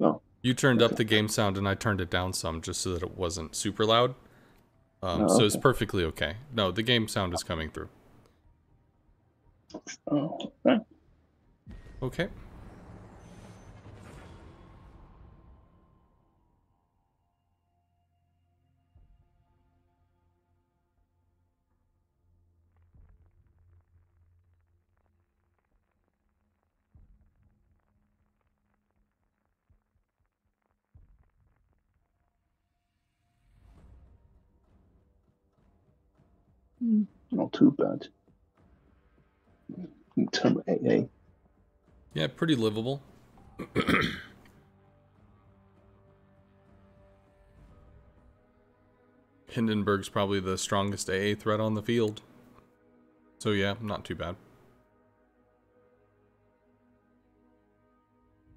Oh. You turned up the game sound and I turned it down some just so that it wasn't super loud. Um, Oh, So it's perfectly okay. No, the game sound is coming through. Oh, right. Okay. Too bad. Of AA. Yeah, pretty livable. Hindenburg's probably the strongest AA threat on the field. So yeah, not too bad.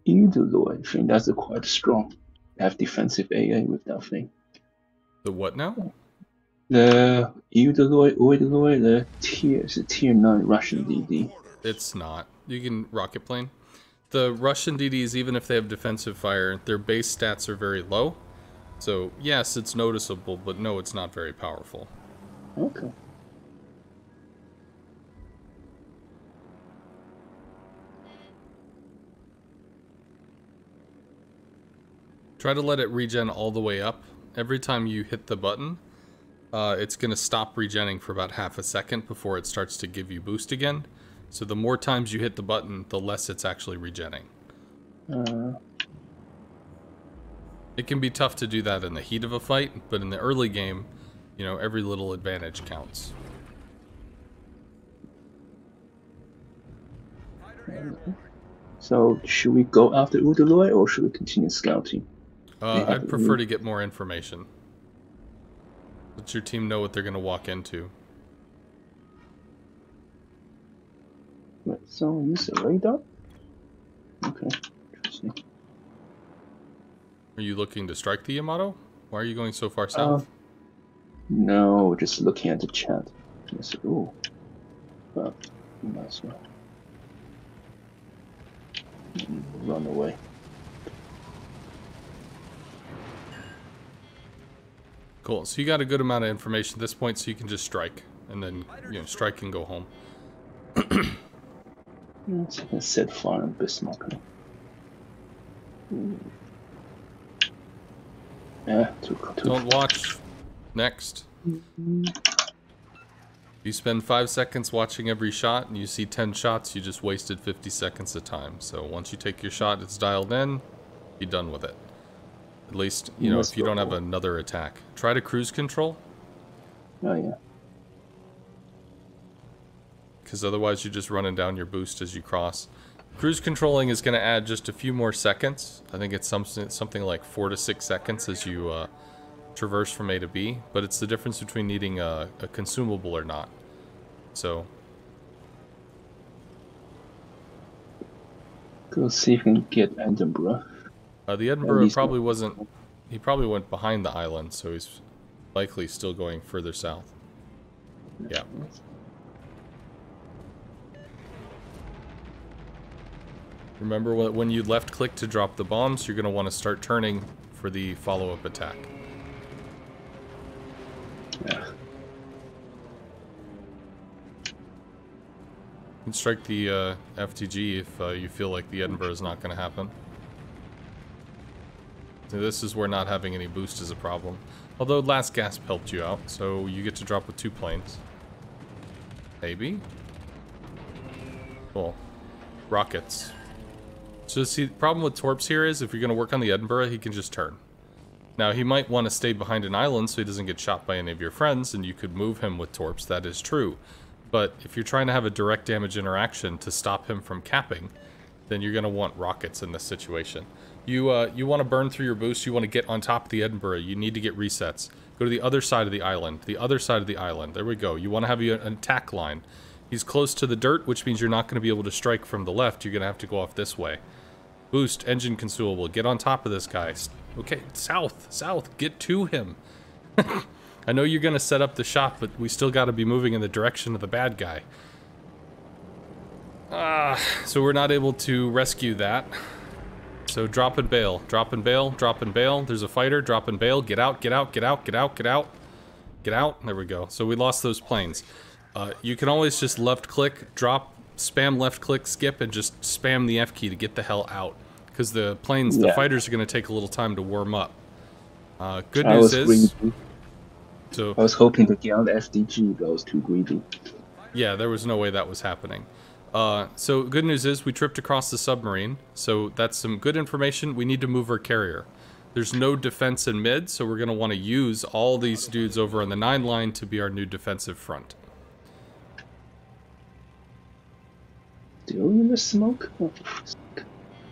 Either though, I think that's a quite strong. Have defensive AA with that thing. The what now? The Udaloy, Udaloy, the tier, it's a tier 9 Russian DD. It's not. You can rocket plane. The Russian DDs, even if they have defensive fire, their base stats are very low. So yes, it's noticeable, but no, it's not very powerful. Okay. Try to let it regen all the way up. Every time you hit the button, uh, it's going to stop regenning for about half a second before it starts to give you boost again. So the more times you hit the button, the less it's actually regenning. Uh, It can be tough to do that in the heat of a fight, but in the early game, you know, every little advantage counts. so, should we go after Udaloy or should we continue scouting? Uh, I'd prefer to get more information. Let your team know what they're going to walk into. Right, so use the radar? Okay, interesting. Are you looking to strike the Yamato? Why are you going so far Uh, south? no, just looking at the chat. Yes, ooh. Well, might as well. Mm, Run away. Cool. So you got a good amount of information at this point, so you can just strike, and then you know strike and go home. Fire on Bismarck. Yeah, too, too Don't watch. Next. You spend five seconds watching every shot, and you see ten shots. You just wasted 50 seconds of time. So once you take your shot, it's dialed in. Be done with it. At least you know if you don't have another attack. Try to cruise control, Oh yeah. because otherwise you're just running down your boost as you cross. Cruise controlling is going to add just a few more seconds. I think it's something something like four to six seconds as you uh, traverse from A to B. But it's the difference between needing a, a consumable or not. So Go see if we can get Edinburgh. Uh, the Edinburgh probably wasn't. He probably went behind the island, so he's likely still going further south. Yeah. Remember wh- when you left click to drop the bombs, you're going to want to start turning for the follow-up attack. Yeah. You can strike the uh, FDG if uh, you feel like the Edinburgh is not going to happen. This is where not having any boost is a problem. Although last gasp helped you out, so you get to drop with two planes. Maybe? Cool. Rockets. So see, the problem with Torps here is if you're going to work on the Edinburgh, he can just turn. Now, he might want to stay behind an island so he doesn't get shot by any of your friends, and you could move him with Torps, that is true. But if you're trying to have a direct damage interaction to stop him from capping, then you're going to want rockets in this situation. You uh, you want to burn through your boost, you want to get on top of the Edinburgh, you need to get resets. Go to the other side of the island, the other side of the island. There we go. You want to have your- an attack line. He's close to the dirt, which means you're not going to be able to strike from the left. You're going to have to go off this way. Boost, engine consumable. Get on top of this guy. Okay, south, south. Get to him. I know you're going to set up the shop, but we still got to be moving in the direction of the bad guy. Ah, so we're not able to rescue that. So drop and bail, drop and bail, drop and bail. There's a fighter, drop and bail. Get out, get out, get out, get out, get out. Get out. There we go. So we lost those planes. Uh, you can always just left click, drop, spam left click, skip, and just spam the F key to get the hell out. Because the planes, the fighters are going to take a little time to warm up. Uh, good I news is, greedy. so I was hoping to get on the FDG, but I was too greedy. Yeah, there was no way that was happening. Uh, so good news is we tripped across the submarine, so that's some good information. We need to move our carrier. There's no defense in mid, so we're going to want to use all these dudes over on the 9 line to be our new defensive front. In the smoke? Oh,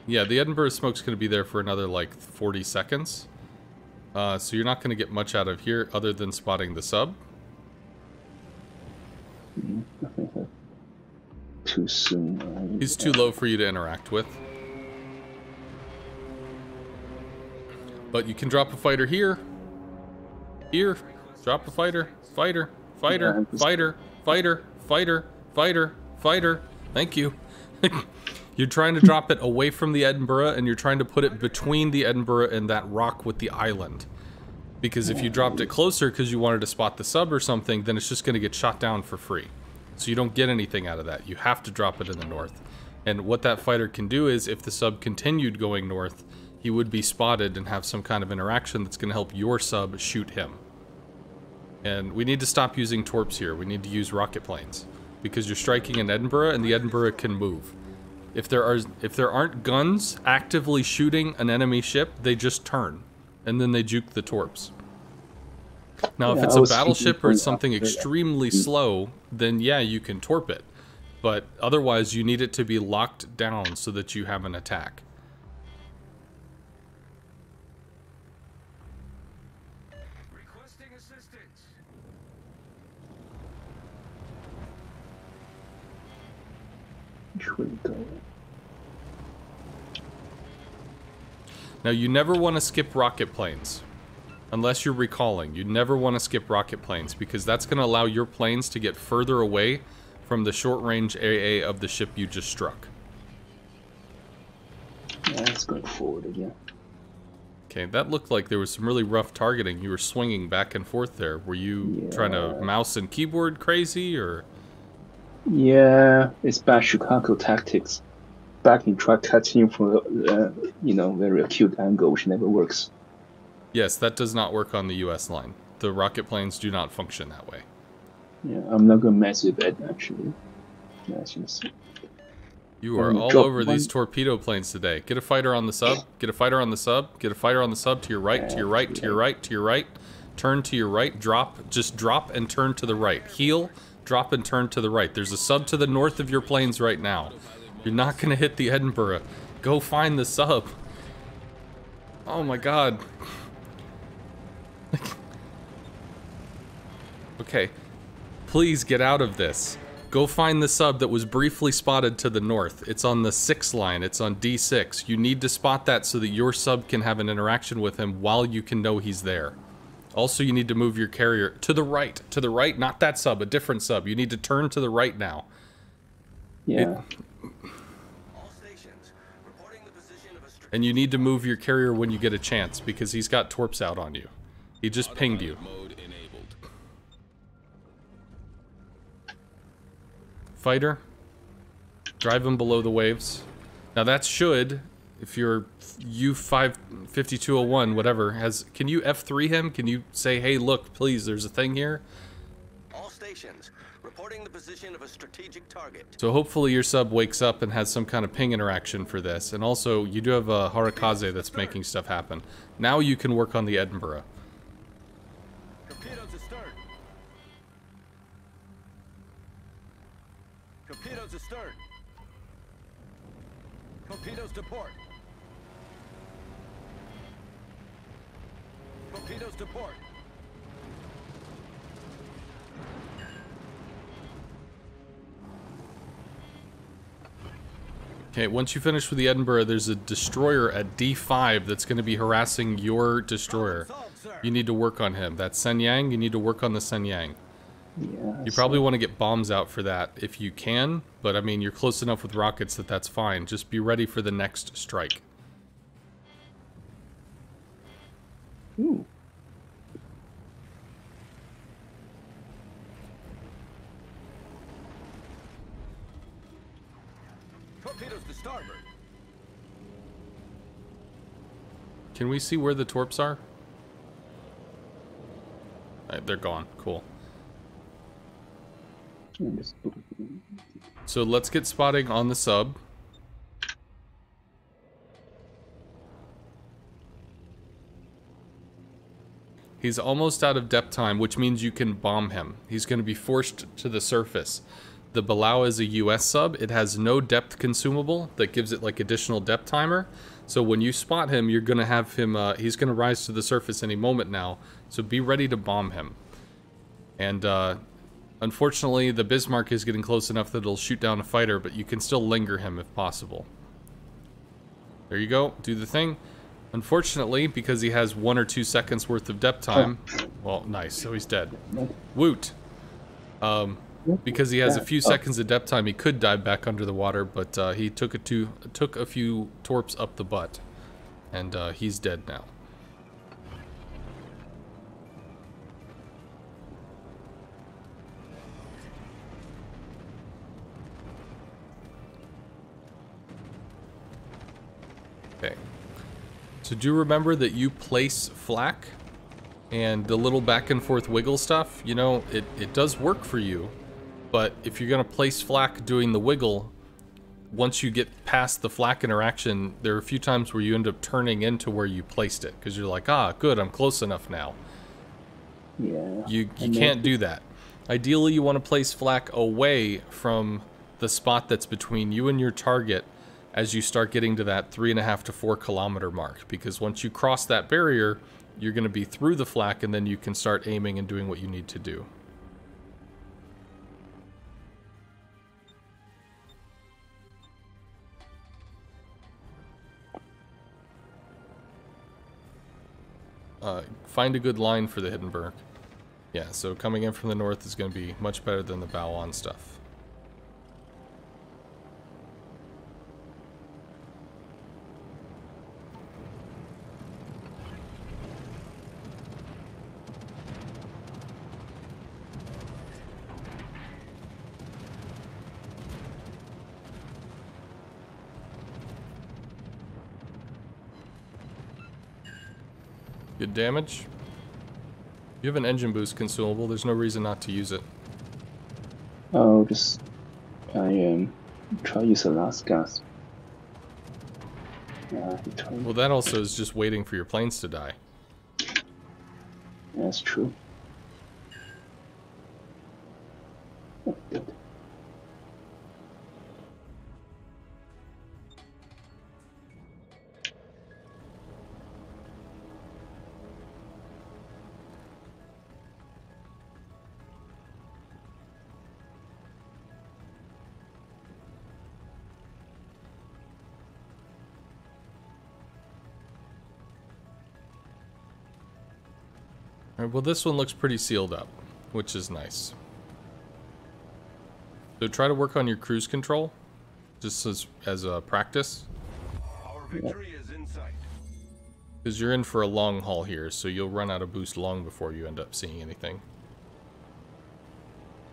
Yeah, the Edinburgh smoke's going to be there for another like 40 seconds. Uh, so you're not going to get much out of here other than spotting the sub. Think that too soon. He's too low for you to interact with. But you can drop a fighter here. Here. Drop a fighter. Fighter. Fighter. Yeah, Fighter. Fighter. Fighter. Fighter. Fighter. Thank you. you're trying to drop it away from the Edinburgh and you're trying to put it between the Edinburgh and that rock with the island. Because if you dropped it closer because you wanted to spot the sub or something, then it's just going to get shot down for free. So you don't get anything out of that. You have to drop it in the north. And what that fighter can do is, if the sub continued going north, he would be spotted and have some kind of interaction that's going to help your sub shoot him. And we need to stop using torps here. We need to use rocket planes because you're striking in Edinburgh, and the Edinburgh can move. If there are if there aren't guns actively shooting an enemy ship, they just turn, and then they juke the torps. Now, if Yeah, it's a battleship or it's point out something that- extremely slow, then yeah, you can torp it. But otherwise, you need it to be locked down so that you have an attack. Requesting assistance. Which way to go? Now, you never want to skip rocket planes. Unless you're recalling. you'd never want to skip rocket planes because that's going to allow your planes to get further away from the short range AA of the ship you just struck. Yeah, it's going forward again. Okay, that looked like there was some really rough targeting. You were swinging back and forth there. Were you trying to mouse and keyboard crazy or? Yeah, it's bad Chicago tactics. Backing try catching from uh, you know very acute angle, which never works. Yes, that does not work on the US line. The rocket planes do not function that way. Yeah, I'm not gonna mess with it actually. Yeah, as you can see. You are all over these torpedo planes today. Get a fighter on the sub. Get a fighter on the sub. Get a fighter on the sub to your right, to your right, to your right, to your right. Turn to your right. Drop. Just drop and turn to the right. Heel. Drop and turn to the right. There's a sub to the north of your planes right now. You're not gonna hit the Edinburgh. Go find the sub. Oh my god. Okay. Please get out of this. Go find the sub that was briefly spotted to the north. It's on the 6 line. It's on D6. You need to spot that so that your sub can have an interaction with him while you can know he's there. Also, you need to move your carrier to the right. To the right, not that sub, a different sub. You need to turn to the right now. Yeah, All stations. Reporting the position of a And you need to move your carrier when you get a chance because he's got torps out on you. He just pinged you. Fighter. Drive him below the waves. Now that should, if you're U55201, whatever, has can you F3 him? Can you say, hey, look, please, there's a thing here? All stations. Reporting the position of a strategic target. So hopefully your sub wakes up and has some kind of ping interaction for this. And also, you do have a Harakaze that's making stuff happen. Now you can work on the Edinburgh. Torpedoes to port. Okay, once you finish with the Edinburgh, there's a destroyer at D5 that's going to be harassing your destroyer. Solved. You need to work on him. That's Sen Yang. You need to work on the Sen Yang. yeah. You probably want to get bombs out for that if you can, but I mean, you're close enough with rockets that that's fine. Just be ready for the next strike. Ooh. Torpedoes to starboard. Can we see where the torps are? Alright, they're gone. Cool. So let's get spotting on the sub. He's almost out of depth time, which means you can bomb him. He's going to be forced to the surface. The Balao is a US sub. It has no depth consumable that gives it like additional depth timer. So when you spot him, you're going to have him, uh, he's going to rise to the surface any moment now. So be ready to bomb him. And uh, unfortunately, the Bismarck is getting close enough that it'll shoot down a fighter, but you can still linger him if possible. There you go. Do the thing. Unfortunately, because he has one or two seconds worth of depth time. Well, nice. So he's dead. Woot. Um, because he has a few seconds of depth time, he could dive back under the water, but uh, he took a two took a few torps up the butt, and uh, he's dead now. Okay. So do remember that you place flak and the little back and forth wiggle stuff, you know, it, it does work for you. But if you're going to place flak doing the wiggle, once you get past the flak interaction, there are a few times where you end up turning into where you placed it. Because you're like, ah, good, I'm close enough now. Yeah. You, you can't do that. Ideally, you want to place flak away from the spot that's between you and your target as you start getting to that three and a half to four kilometer mark. Because once you cross that barrier, you're going to be through the flak and then you can start aiming and doing what you need to do. Uh, find a good line for the Hindenburg. Yeah, so coming in from the north is going to be much better than the bow on stuff. Good damage. You have an engine boost consumable, there's no reason not to use it. I'll just I um try use the last gas. Yeah. Well, that also is just waiting for your planes to die. That's true. Well this one looks pretty sealed up, which is nice. So try to work on your cruise control, just as, as a practice. Our victory is in sight. Because you're in for a long haul here, so you'll run out of boost long before you end up seeing anything.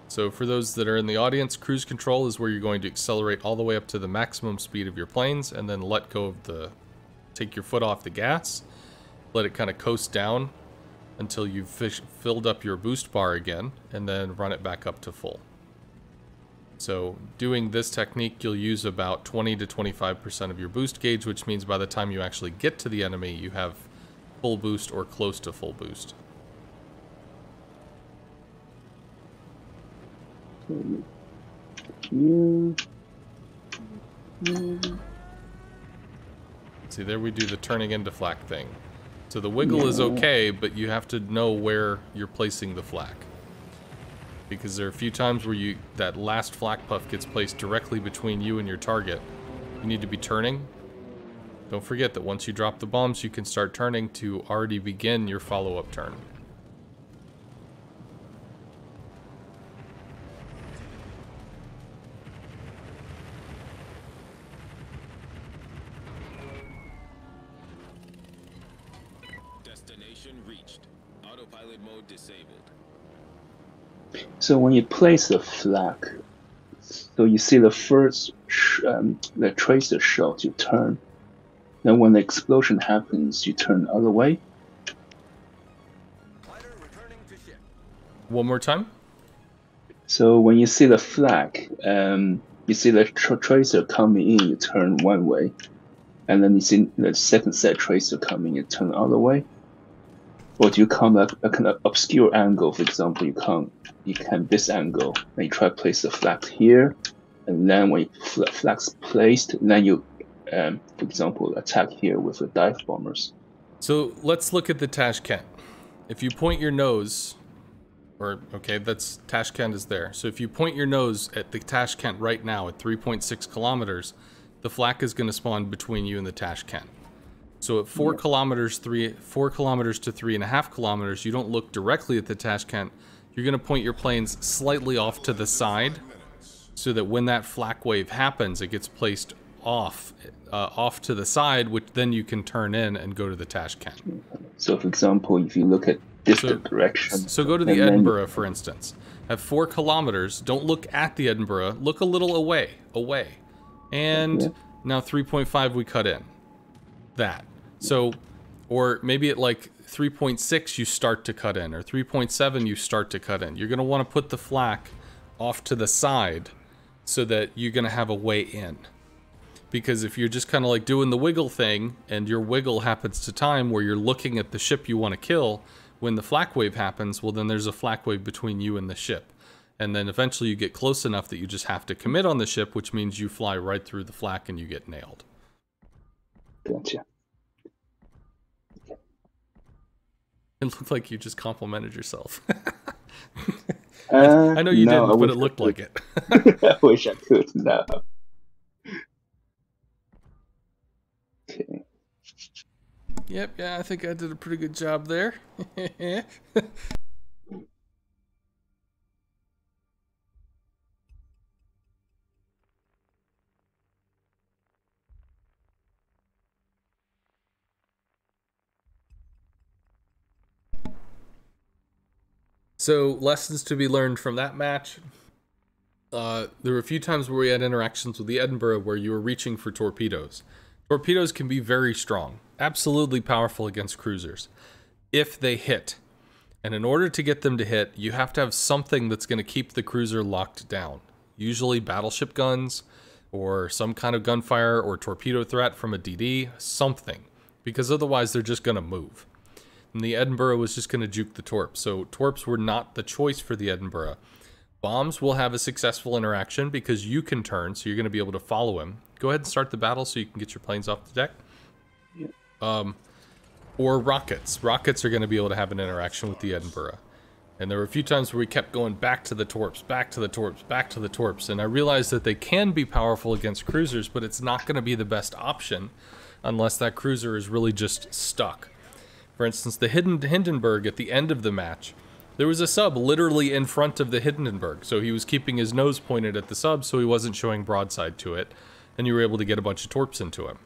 So for those that are in the audience, cruise control is where you're going to accelerate all the way up to the maximum speed of your planes and then let go of the... take your foot off the gas, let it kind of coast down until you've fish, filled up your boost bar again, and then run it back up to full. So doing this technique, you'll use about 20 to 25% of your boost gauge, which means by the time you actually get to the enemy, you have full boost or close to full boost. You. See, there we do the turning into flak thing. So the wiggle is okay, but you have to know where you're placing the flak. Because there are a few times where you that last flak puff gets placed directly between you and your target. You need to be turning. Don't forget that once you drop the bombs, you can start turning to already begin your follow-up turn. So when you place the flak, so you see the first sh- um, the tracer shot, you turn. Then when the explosion happens, you turn the other way. Fighter returning to ship. One more time. So when you see the flak, um, you see the tr- tracer coming in, you turn one way, and then you see the second set tracer coming, you turn the other way. Or do you come at a kind of obscure angle? For example, you come you can this angle, and you try to place the flak here, and then when fl- flag's placed, then you, um, for example, attack here with the dive bombers. So let's look at the Tashkent. If you point your nose, or okay, that's Tashkent is there. So if you point your nose at the Tashkent right now at 3.6 kilometers, the flak is going to spawn between you and the Tashkent. So at four kilometers, three four kilometers to three and a half kilometers, you don't look directly at the Tashkent. You're going to point your planes slightly off to the side, so that when that flak wave happens, it gets placed off, uh, off to the side, which then you can turn in and go to the Tashkent. So, for example, if you look at this So- direction, So go to the Edinburgh, for instance. At four kilometers, don't look at the Edinburgh. Look a little away, away. And Yeah. now 3.5 we cut in. That. So, or maybe at like 3.6 you start to cut in, or 3.7 you start to cut in. You're going to want to put the flak off to the side so that you're going to have a way in. Because if you're just kind of like doing the wiggle thing, and your wiggle happens to time where you're looking at the ship you want to kill, when the flak wave happens, well, then there's a flak wave between you and the ship. And then eventually you get close enough that you just have to commit on the ship, which means you fly right through the flak and you get nailed. Gotcha. It looked like you just complimented yourself. Uh, I know you no, didn't, but wish it looked could. like it. I wish I could. No. Okay. Yep, yeah, I think I did a pretty good job there. so, lessons to be learned from that match. Uh, there were a few times where we had interactions with the Edinburgh where you were reaching for torpedoes. Torpedoes can be very strong, absolutely powerful against cruisers, if they hit. And in order to get them to hit, you have to have something that's going to keep the cruiser locked down. Usually battleship guns, or some kind of gunfire or torpedo threat from a DD, something. Because otherwise, they're just going to move. And the Edinburgh was just going to juke the torps. So torps were not the choice for the Edinburgh. Bombs will have a successful interaction because you can turn, so you're going to be able to follow him. Go ahead and start the battle so you can get your planes off the deck. Um, or rockets. Rockets are going to be able to have an interaction with the Edinburgh. And there were a few times where we kept going back to the torps, back to the torps, back to the torps. And I realized that they can be powerful against cruisers, but it's not going to be the best option unless that cruiser is really just stuck. For instance, the Hinden- Hindenburg at the end of the match, there was a sub literally in front of the Hindenburg, so he was keeping his nose pointed at the sub so he wasn't showing broadside to it, and you were able to get a bunch of torps into him.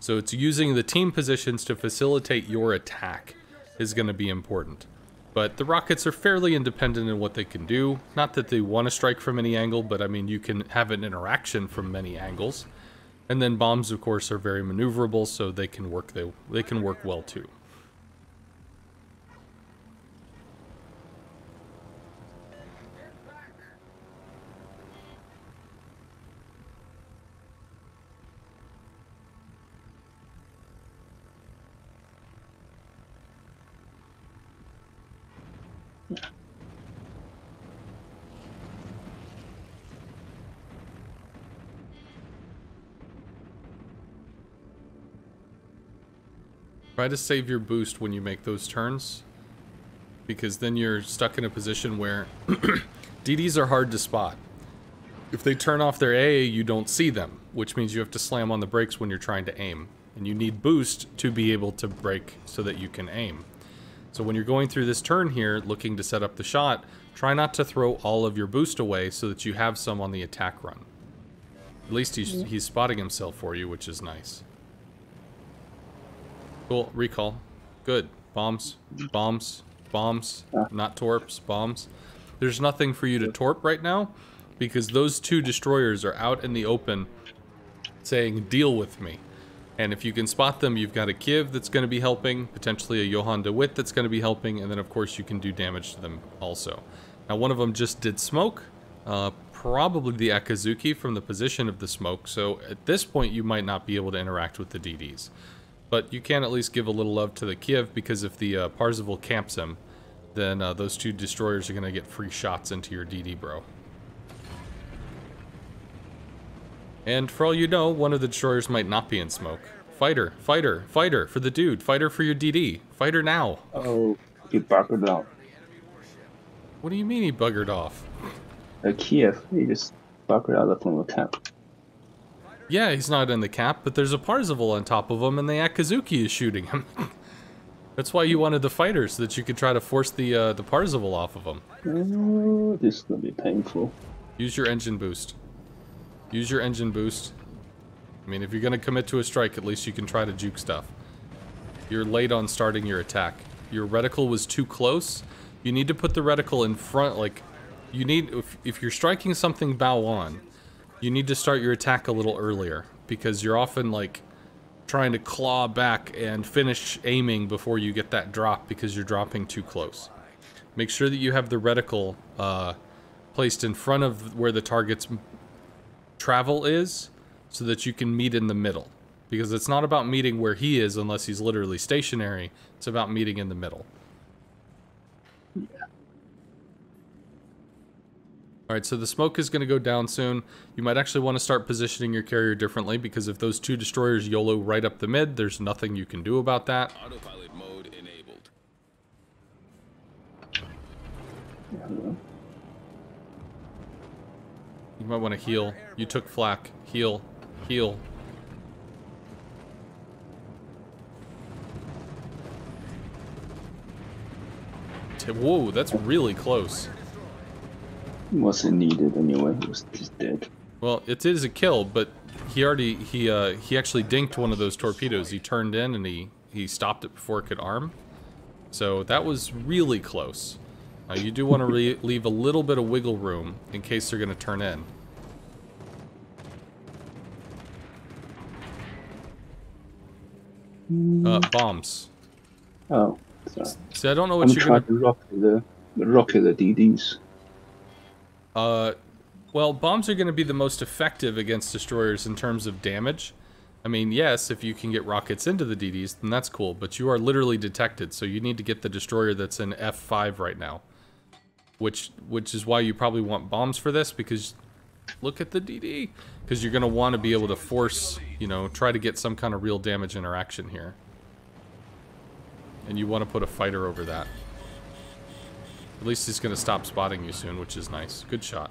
So it's using the team positions to facilitate your attack is going to be important. But the rockets are fairly independent in what they can do. Not that they want to strike from any angle, but I mean you can have an interaction from many angles. And then bombs, of course, are very maneuverable, so they can work they they can work well too. Try to save your boost when you make those turns. Because then you're stuck in a position where DDs are hard to spot. If they turn off their AA, you don't see them, which means you have to slam on the brakes when you're trying to aim. And you need boost to be able to brake so that you can aim. So when you're going through this turn here, looking to set up the shot, try not to throw all of your boost away so that you have some on the attack run. At least he's, he's spotting himself for you, which is nice. Cool, recall. Good. bombs, bombs, bombs, not torps, bombs. There's nothing for you to torp right now because those two destroyers are out in the open saying, deal with me. And if you can spot them, you've got a Kiev that's going to be helping, potentially a Johan de Witt that's going to be helping, and then of course you can do damage to them also. Now one of them just did smoke, uh, probably the Akizuki from the position of the smoke, so at this point you might not be able to interact with the DDs. But you can at least give a little love to the Kiev because if the uh, Parseval camps him, then uh, those two destroyers are going to get free shots into your DD bro. And for all you know, one of the destroyers might not be in smoke. Fighter, fighter, fighter for the dude, fighter for your DD, fighter now. Oh, he buggered out. What do you mean he buggered off? A Kiev, he just buggered out of the camp. Yeah, he's not in the cap, but there's a Parseval on top of him and the Akizuki is shooting him. That's why you wanted the fighter, so that you could try to force the uh, the Parseval off of him. This is gonna be painful. Use your engine boost. Use your engine boost. I mean, if you're going to commit to a strike, at least you can try to juke stuff. You're late on starting your attack. Your reticle was too close. You need to put the reticle in front, like, you need, if, if you're striking something bow on, you need to start your attack a little earlier, because you're often, like, trying to claw back and finish aiming before you get that drop, because you're dropping too close. Make sure that you have the reticle, uh, placed in front of where the target's travel is so that you can meet in the middle. Because it's not about meeting where he is unless he's literally stationary. It's about meeting in the middle. Alright, so the smoke is going to go down soon. You might actually want to start positioning your carrier differently because if those two destroyers YOLO right up the mid, there's nothing you can do about that. Autopilot mode enabled. You might want to heal. You took flak. Heal. Heal. Whoa, that's really close. Wasn't needed anyway. He was just dead. Well, it is a kill, but he already he uh he actually dinked one of those torpedoes. He turned in and he he stopped it before it could arm. So that was really close. Uh, you do want to re- leave a little bit of wiggle room in case they're going to turn in. Uh, bombs. Oh, sorry. See, I don't know I'm what you're trying gonna. to rocket the rocket the DDs. Uh, well, bombs are gonna be the most effective against destroyers in terms of damage. I mean, yes, if you can get rockets into the DDs, then that's cool. But you are literally detected, so you need to get the destroyer that's in F5 right now. Which, which is why you probably want bombs for this because look at the DD. Because you're gonna want to be able to force, you know, try to get some kind of real damage interaction here. And you want to put a fighter over that. At least he's going to stop spotting you soon, which is nice. Good shot.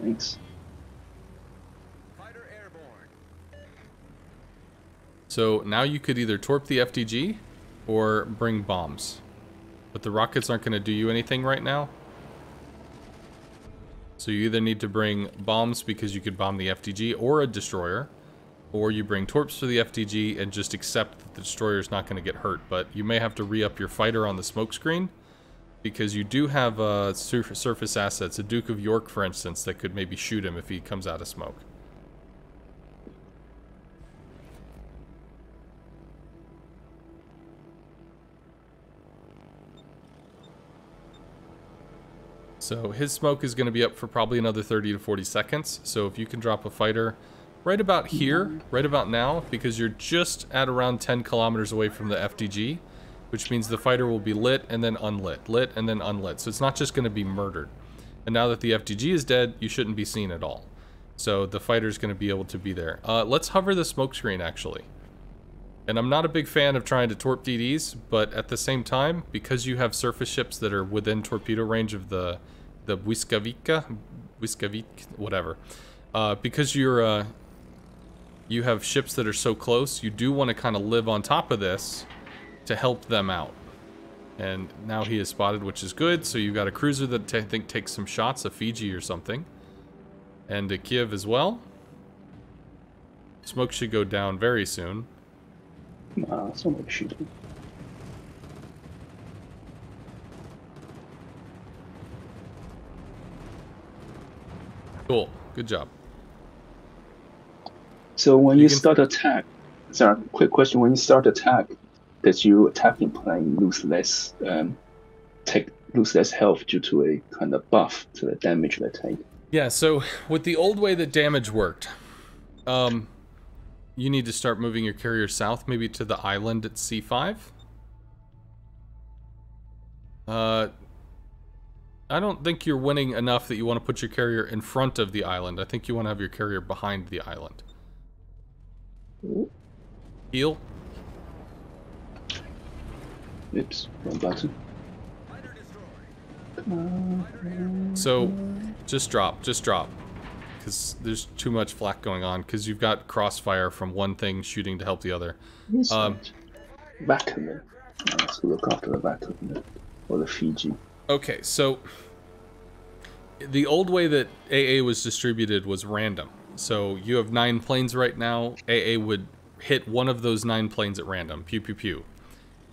Thanks. Fighter airborne. So now you could either torp the FDG or bring bombs. But the rockets aren't going to do you anything right now. So you either need to bring bombs because you could bomb the FDG or a destroyer. Or you bring torps for the FDG and just accept that the destroyer is not going to get hurt. But you may have to re-up your fighter on the smoke screen. Because you do have uh, surf surface assets. A Duke of York, for instance, that could maybe shoot him if he comes out of smoke. So his smoke is going to be up for probably another 30 to 40 seconds. So if you can drop a fighter right about here, right about now, because you're just at around 10 kilometers away from the FDG, which means the fighter will be lit and then unlit, lit and then unlit. So it's not just going to be murdered. And now that the FDG is dead, you shouldn't be seen at all. So the fighter's going to be able to be there. Uh, let's hover the smoke screen, actually. And I'm not a big fan of trying to torp DDs, but at the same time, because you have surface ships that are within torpedo range of the the Błyskawica, Błyskawik, whatever, uh, because you're uh, you have ships that are so close, you do want to kind of live on top of this to help them out. And now he is spotted, which is good. So you've got a cruiser that I think takes some shots, a Fiji or something. And a Kiev as well. Smoke should go down very soon. Nah, smoke not shooting. Cool. Good job. So when you, you start attack, sorry, quick question. When you start attack, does your attacking plane lose less, um, take lose less health due to a kind of buff to the damage they take? Yeah, so with the old way that damage worked, um, you need to start moving your carrier south, maybe to the island at C5. Uh, I don't think you're winning enough that you want to put your carrier in front of the island. I think you want to have your carrier behind the island. Heal. Oops, wrong button. So, just drop, just drop. Because there's too much flak going on, because you've got crossfire from one thing shooting to help the other. Um, Vacuum. Let's look after the vacuum or the Fiji. Okay, so the old way that AA was distributed was random. So you have nine planes right now. AA would hit one of those nine planes at random. Pew pew pew.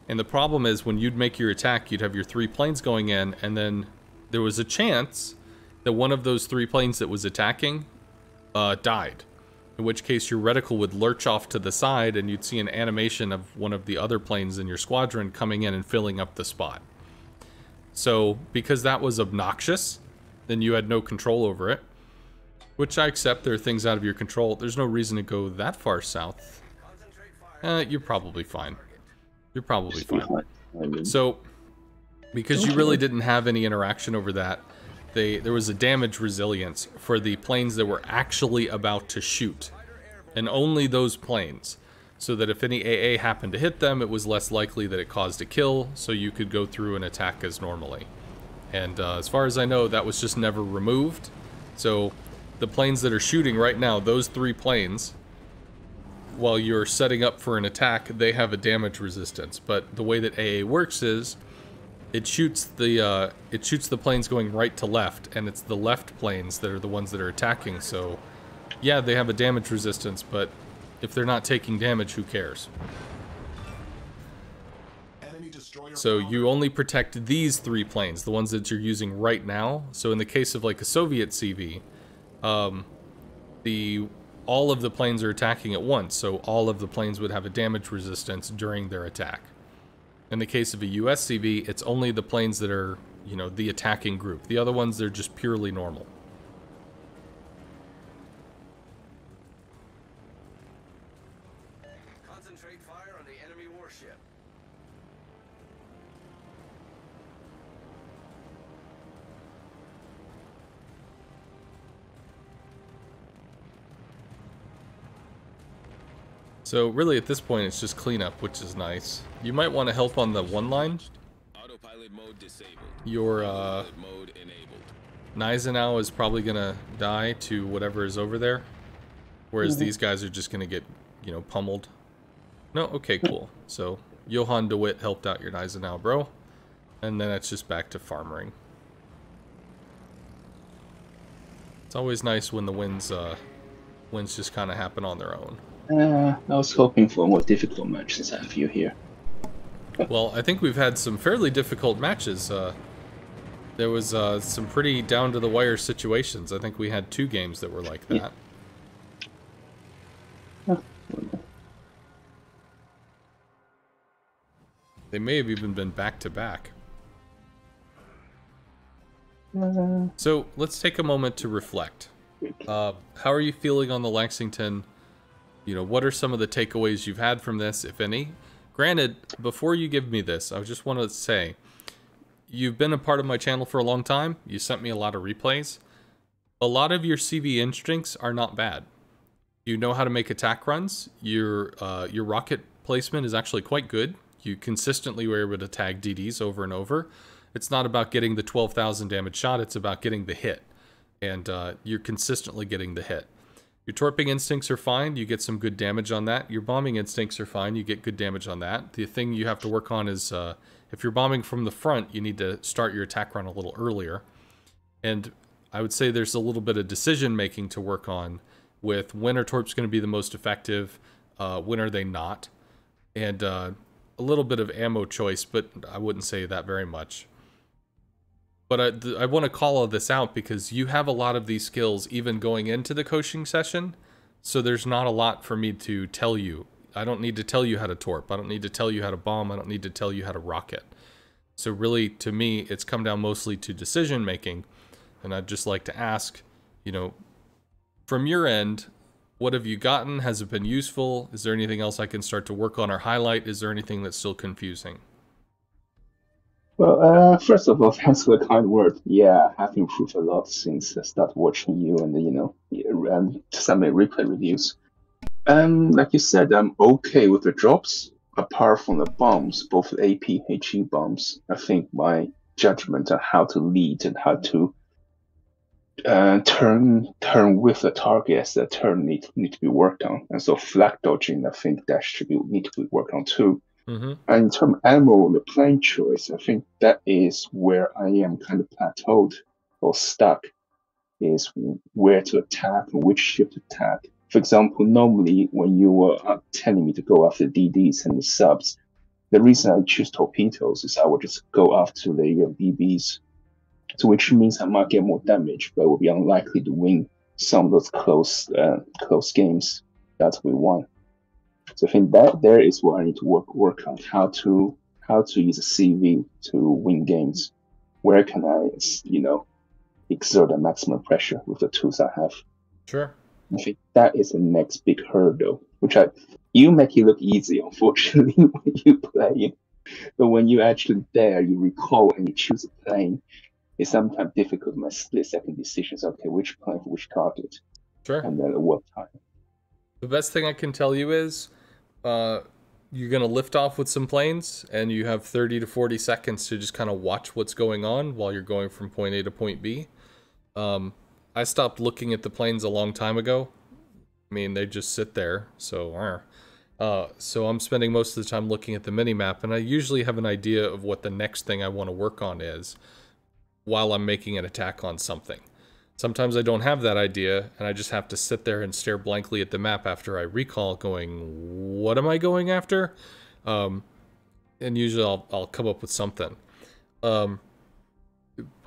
And the problem is when you'd make your attack, you'd have your three planes going in, and then there was a chance that one of those three planes that was attacking uh, died. In which case your reticle would lurch off to the side, and you'd see an animation of one of the other planes in your squadron coming in and filling up the spot. So, because that was obnoxious, then you had no control over it. Which I accept, there are things out of your control. There's no reason to go that far south. Uh, you're probably fine. You're probably fine. Behind. I mean, So, because you really didn't have any interaction over that, they there was a damage resilience for the planes that were actually about to shoot, and only those planes. So that if any AA happened to hit them, it was less likely that it caused a kill, so you could go through and attack as normally. And uh, as far as I know, that was just never removed. So the planes that are shooting right now, those three planes, while you're setting up for an attack, they have a damage resistance. But the way that AA works is it shoots the uh, it shoots the planes going right to left, and it's the left planes that are the ones that are attacking. So yeah, they have a damage resistance, but if they're not taking damage, who cares? So you only protect these three planes, the ones that you're using right now. So in the case of like a Soviet CV, um, the all of the planes are attacking at once, so all of the planes would have a damage resistance during their attack. In the case of a US CV, it's only the planes that are, you know, the attacking group. The other ones, they're just purely normal. So really at this point, it's just cleanup, which is nice. You might want to help on the one line. Autopilot mode disabled. Your, uh, Autopilot. Gneisenau is probably gonna die to whatever is over there. Whereas these guys are just gonna get, you know, pummeled. No, okay, cool. So, Johan de Witt helped out your Gneisenau, bro. And then it's just back to farmering. It's always nice when the wins, uh, wins just kind of happen on their own. Uh, I was hoping for a more difficult match since I have you here. Well, I think we've had some fairly difficult matches. Uh, there was uh, some pretty down to the wire situations. I think we had two games that were like that. Yeah. They may have even been back to back. So let's take a moment to reflect. Uh, how are you feeling on the Lexington? You know, what are some of the takeaways you've had from this, if any? Granted, before you give me this, I just want to say, you've been a part of my channel for a long time. You sent me a lot of replays. A lot of your CV instincts are not bad. You know how to make attack runs. Your uh, your rocket placement is actually quite good. You consistently were able to tag DDs over and over. It's not about getting the 12,000 damage shot. It's about getting the hit, and uh, you're consistently getting the hit. Your torping instincts are fine. You get some good damage on that. Your bombing instincts are fine. You get good damage on that. The thing you have to work on is uh, if you're bombing from the front, you need to start your attack run a little earlier. And I would say there's a little bit of decision making to work on with when are torps going to be the most effective, uh, when are they not, and uh, a little bit of ammo choice, but I wouldn't say that very much. But I, I want to call all this out because you have a lot of these skills even going into the coaching session. So there's not a lot for me to tell you. I don't need to tell you how to torp. I don't need to tell you how to bomb. I don't need to tell you how to rocket. So really, to me, it's come down mostly to decision making. And I'd just like to ask, you know, from your end, what have you gotten? Has it been useful? Is there anything else I can start to work on or highlight? Is there anything that's still confusing? Well, uh, first of all, thanks for the kind word. Yeah, I've improved a lot since I started watching you and you know, and some replay reviews. Um, like you said, I'm okay with the drops, apart from the bombs, both AP, HE bombs. I think my judgment on how to lead and how to uh, turn turn with the target as the turn need need to be worked on. And so flak dodging, I think that should be need to be worked on too. Mm-hmm. And in terms of ammo, the plane choice, I think that is where I am kind of plateaued or stuck. Is where to attack and which ship to attack. For example, normally when you were uh, telling me to go after DDs and the subs, the reason I choose torpedoes is I would just go after the uh, BBs, so which means I might get more damage, but will be unlikely to win some of those close uh, close games that we won. So I think that there is what I need to work work on how to how to use a CV to win games. Where can I, you know, exert a maximum pressure with the tools I have? Sure. I think that is the next big hurdle, which I you make it look easy, unfortunately, when you play. But when you actually there, you recall and you choose a plane, it's sometimes difficult to make split second decisions. Okay, which plane for which target, Sure. and then at what time. The best thing I can tell you is uh, you're going to lift off with some planes, and you have 30 to 40 seconds to just kind of watch what's going on while you're going from point A to point B. Um, I stopped looking at the planes a long time ago. I mean, they just sit there, so. Uh, so I'm spending most of the time looking at the mini map, and I usually have an idea of what the next thing I want to work on is while I'm making an attack on something. Sometimes I don't have that idea, and I just have to sit there and stare blankly at the map after I recall, going, "What am I going after?" Um, and usually I'll I'll come up with something. Um,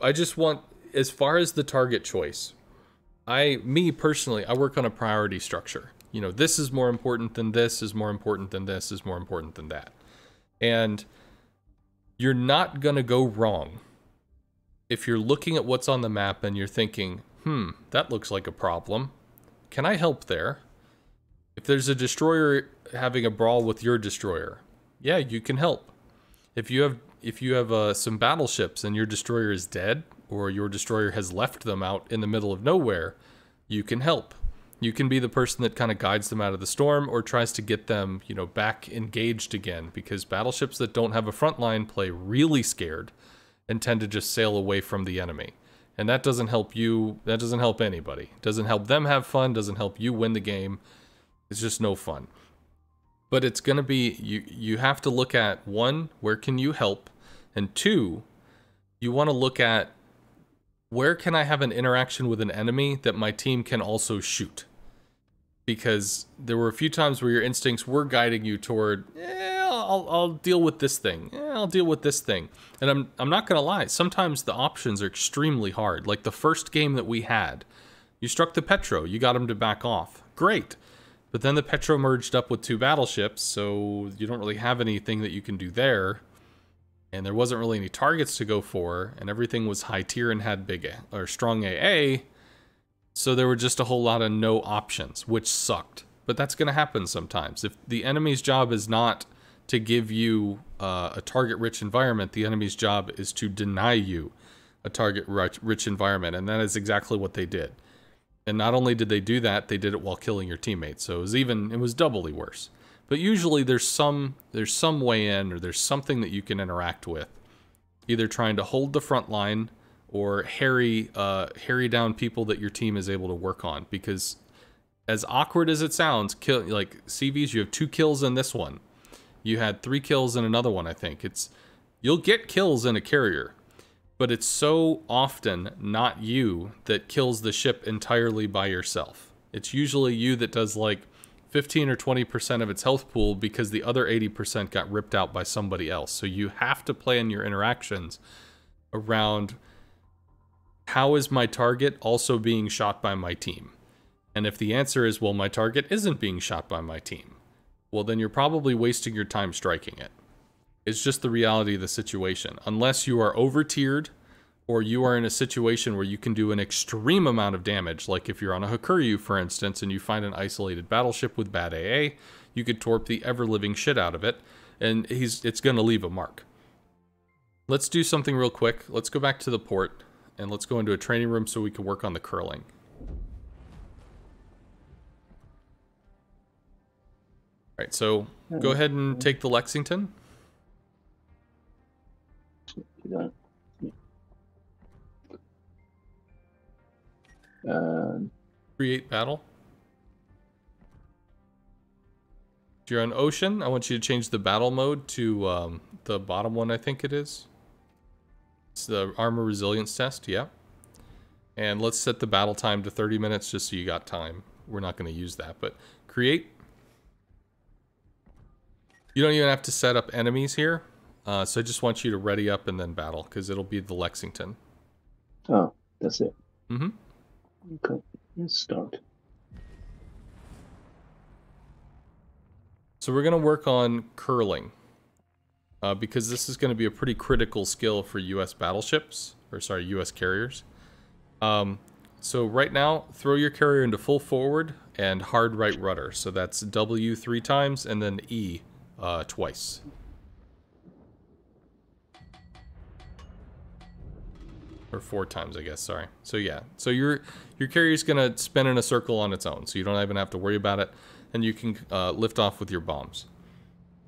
I just want, as far as the target choice, I me personally, I work on a priority structure. You know, this is more important than this is more important than this is more important than that, and you're not gonna go wrong if you're looking at what's on the map and you're thinking, hmm, that looks like a problem, can I help there? If there's a destroyer having a brawl with your destroyer, yeah, you can help. If you have if you have uh, some battleships and your destroyer is dead or your destroyer has left them out in the middle of nowhere, you can help. You can be the person that kind of guides them out of the storm or tries to get them, you know, back engaged again because battleships that don't have a front line play really scared and tend to just sail away from the enemy. And that doesn't help you, that doesn't help anybody. Doesn't help them have fun, doesn't help you win the game. It's just no fun. But it's going to be you you have to look at one, where can you help? And two, you want to look at where can I have an interaction with an enemy that my team can also shoot? Because there were a few times where your instincts were guiding you toward, eh, I'll, I'll deal with this thing. Eh, I'll deal with this thing. And I'm, I'm not going to lie. Sometimes the options are extremely hard. Like the first game that we had, you struck the Petro. You got him to back off. Great. But then the Petro merged up with two battleships, so you don't really have anything that you can do there. And there wasn't really any targets to go for, and everything was high tier and had big A, or strong AA. So there were just a whole lot of no options, which sucked. But that's going to happen sometimes. If the enemy's job is not to give you uh, a target rich environment, the enemy's job is to deny you a target rich environment. And that is exactly what they did. And not only did they do that, they did it while killing your teammates. So it was even, it was doubly worse. But usually there's some, there's some way in or there's something that you can interact with. Either trying to hold the front line or harry, uh, harry down people that your team is able to work on. Because as awkward as it sounds, kill, like CVs, you have two kills in this one you had three kills in another one, I think. It's you'll get kills in a carrier, but it's so often not you that kills the ship entirely by yourself. It's usually you that does like 15 or 20% of its health pool because the other 80% got ripped out by somebody else. So you have to plan your interactions around how is my target also being shot by my team? And if the answer is, well, my target isn't being shot by my team, well, then you're probably wasting your time striking it. It's just the reality of the situation. Unless you are over tiered or you are in a situation where you can do an extreme amount of damage, like if you're on a Hakuryu, for instance, and you find an isolated battleship with bad AA, you could torp the ever-living shit out of it, and he's it's going to leave a mark. Let's do something real quick. Let's go back to the port, and let's go into a training room so we can work on the curling. All right, so go ahead and take the Lexington. Um, Create battle. If you're on ocean, I want you to change the battle mode to um, the bottom one, I think it is. It's the armor resilience test, yeah. And let's set the battle time to 30 minutes just so you got time. We're not going to use that, but create. You don't even have to set up enemies here. Uh, so I just want you to ready up and then battle, because it'll be the Lexington. oh, that's it. Mm-hmm. Okay, let's start. So we're going to work on curling. Uh, because this is going to be a pretty critical skill for U.S. battleships, or sorry, U.S. carriers. Um, so right now, throw your carrier into full forward and hard right rudder. So that's W three times and then E uh, twice. Or four times, I guess, sorry. So yeah, so your your carrier's gonna spin in a circle on its own, so you don't even have to worry about it, and you can uh, lift off with your bombs.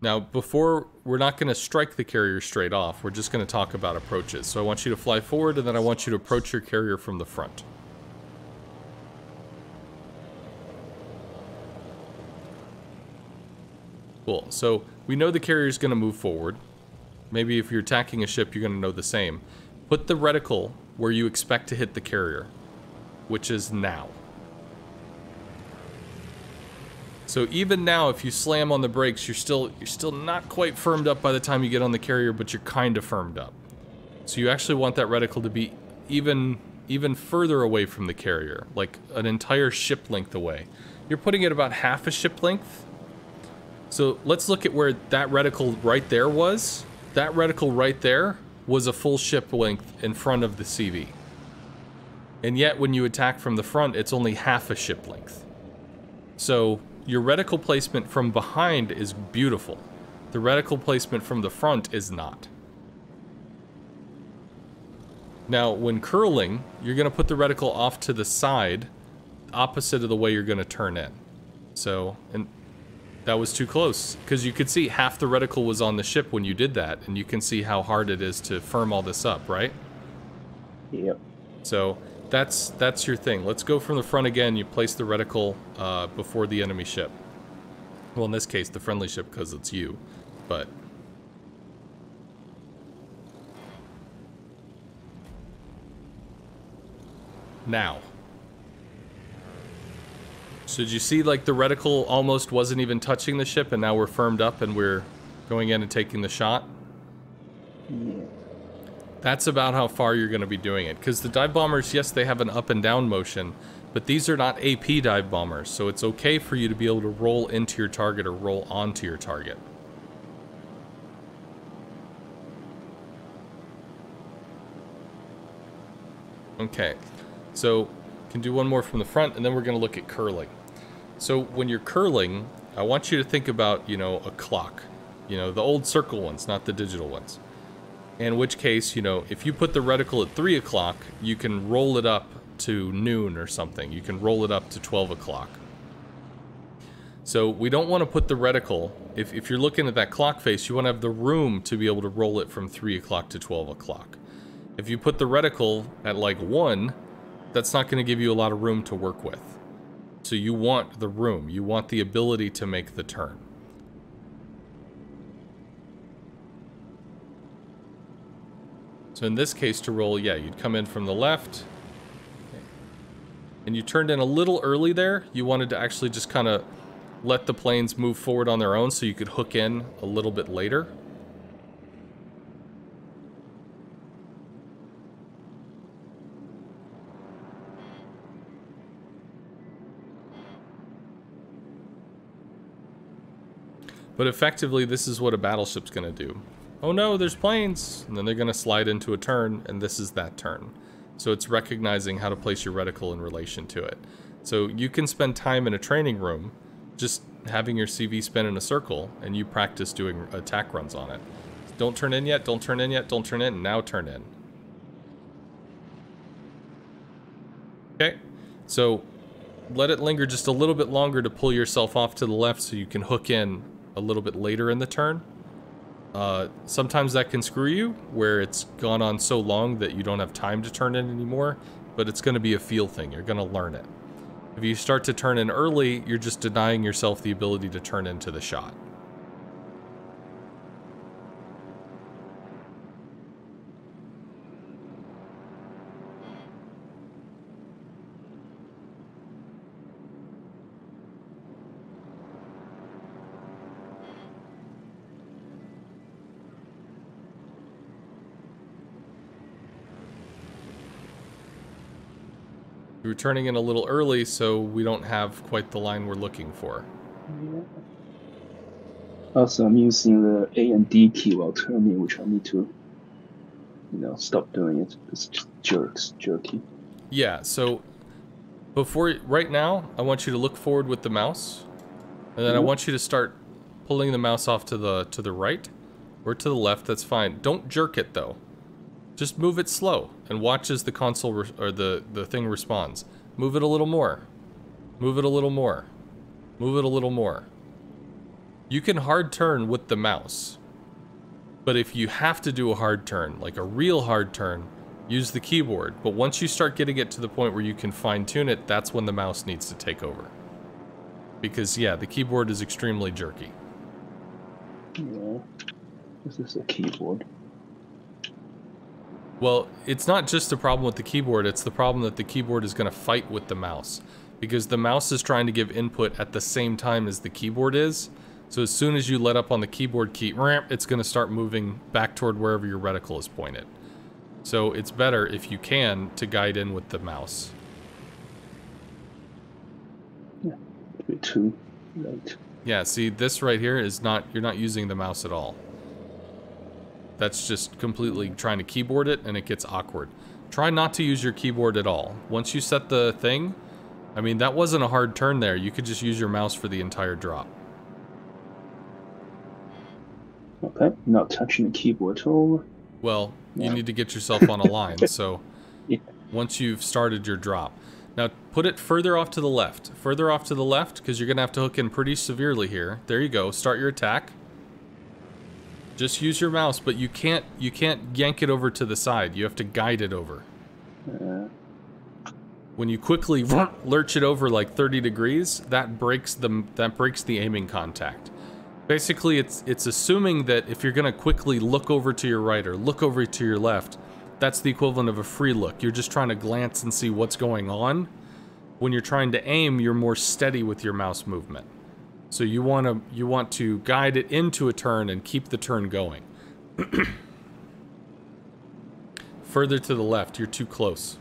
Now, before, we're not to strike the carrier straight off, we're just to talk about approaches. So I want you to fly forward, and then I want you to approach your carrier from the front. Cool, so we know the carrier is going to move forward. Maybe if you're attacking a ship, you're going to know the same. Put the reticle where you expect to hit the carrier, which is now. So even now, if you slam on the brakes, you're still you're still not quite firmed up by the time you get on the carrier, but you're kind of firmed up. So you actually want that reticle to be even even further away from the carrier, like an entire ship length away. You're putting it about half a ship length. So let's look at where that reticle right there was. That reticle right there was a full ship length in front of the CV. And yet when you attack from the front, it's only half a ship length. So your reticle placement from behind is beautiful. The reticle placement from the front is not. Now, when curling, you're going to put the reticle off to the side, opposite of the way you're going to turn in. So, and that was too close, because you could see half the reticle was on the ship when you did that, and you can see how hard it is to firm all this up, right? Yep. So, that's that's your thing. Let's go from the front again. You place the reticle uh, before the enemy ship. Well, in this case, the friendly ship because it's you. But now. So did you see like the reticle almost wasn't even touching the ship and now we're firmed up and we're going in and taking the shot? Yeah. That's about how far you're going to be doing it. Because the dive bombers, yes, they have an up and down motion, but these are not AP dive bombers, so it's okay for you to be able to roll into your target or roll onto your target. Okay, so can do one more from the front, and then we're going to look at curling. So when you're curling, I want you to think about, you know, a clock. You know, the old circle ones, not the digital ones. In which case, you know, if you put the reticle at 3 o'clock, you can roll it up to noon or something. You can roll it up to 12 o'clock. So we don't want to put the reticle, if, if you're looking at that clock face, you want to have the room to be able to roll it from 3 o'clock to 12 o'clock. If you put the reticle at like 1, that's not going to give you a lot of room to work with. So you want the room, you want the ability to make the turn. So in this case to roll, yeah, you'd come in from the left. And you turned in a little early there. You wanted to actually just kind of let the planes move forward on their own so you could hook in a little bit later. But effectively, this is what a battleship's going to do. Oh no, there's planes! And then they're going to slide into a turn, and this is that turn. So it's recognizing how to place your reticle in relation to it. So you can spend time in a training room just having your CV spin in a circle, and you practice doing attack runs on it. Don't turn in yet, don't turn in yet, don't turn in, now turn in. Okay, so let it linger just a little bit longer to pull yourself off to the left so you can hook in a little bit later in the turn. Uh, sometimes that can screw you, where it's gone on so long that you don't have time to turn in anymore, but it's going to be a feel thing. You're going to learn it. If you start to turn in early, you're just denying yourself the ability to turn into the shot. We're turning in a little early, so we don't have quite the line we're looking for. Also, I'm using the A and D key while turning, which I need to, you know, stop doing it. It's jerks, jerky. Yeah, so before right now, I want you to look forward with the mouse, and then I Mhm. want you to start pulling the mouse off to the to the right or to the left. That's fine. Don't jerk it though. Just move it slow and watch as the console or the the thing responds. Move it a little more. Move it a little more. Move it a little more. You can hard turn with the mouse. But if you have to do a hard turn, like a real hard turn, use the keyboard. But once you start getting it to the point where you can fine tune it, that's when the mouse needs to take over. Because, yeah, the keyboard is extremely jerky. Yeah. Is This a keyboard. Well, it's not just a problem with the keyboard, it's the problem that the keyboard is going to fight with the mouse. Because the mouse is trying to give input at the same time as the keyboard is. So as soon as you let up on the keyboard key, ramp, it's going to start moving back toward wherever your reticle is pointed. So it's better, if you can, to guide in with the mouse. Maybe two. Right. Yeah, see, this right here is not, you're not using the mouse at all. That's just completely trying to keyboard it, and it gets awkward. Try not to use your keyboard at all. Once you set the thing, I mean, that wasn't a hard turn there. You could just use your mouse for the entire drop. Okay. Not touching the keyboard at all. Well, you need to get yourself on a line, so Yeah. once you've started your drop. Now, put it further off to the left. Further off to the left, because you're going to have to hook in pretty severely here. There you go. Start your attack. Just use your mouse, but you can't you can't yank it over to the side. You have to guide it over. Uh, When you quickly lurch it over like 30 degrees, that breaks the that breaks the aiming contact. Basically, it's it's assuming that if you're gonna quickly look over to your right or look over to your left, that's the equivalent of a free look. You're just trying to glance and see what's going on. When you're trying to aim, you're more steady with your mouse movement. So you want to you want to guide it into a turn and keep the turn going. Further to the left, you're too close.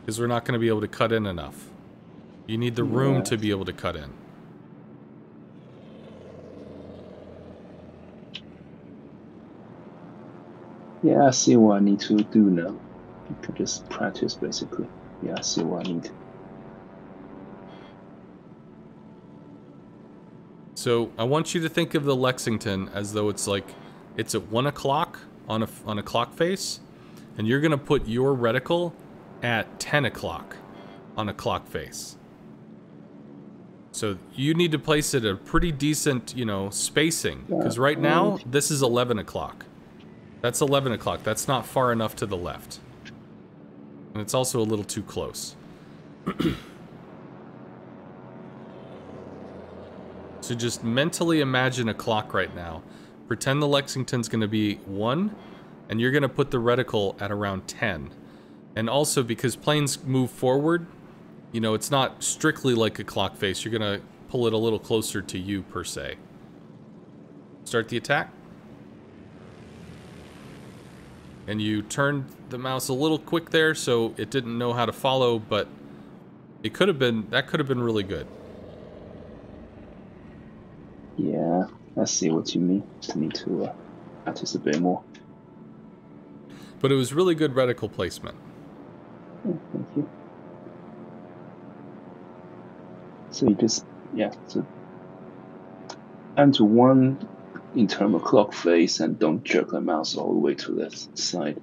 Because we're not going to be able to cut in enough. You need the room to be able to cut in. yeah, I see what I need to do now. You can just practice basically. Yeah, I see what I need. So I want you to think of the Lexington as though it's like it's at one o'clock on a on a clock face, and you're gonna put your reticle at ten o'clock on a clock face. So you need to place it at a pretty decent, you know, spacing because right now this is eleven o'clock. That's eleven o'clock. That's not far enough to the left, and it's also a little too close. So just mentally imagine a clock right now. Pretend the Lexington's going to be 1, and you're going to put the reticle at around 10. And also, because planes move forward, you know, it's not strictly like a clock face. You're going to pull it a little closer to you, per se. Start the attack. And you turned the mouse a little quick there, so it didn't know how to follow, but it could have been, that could have been really good. Yeah, I see what you mean. I need to uh, practice a bit more. But it was really good reticle placement. Yeah, thank you. So you just, yeah, so enter one internal clock face and don't jerk the mouse all the way to the side.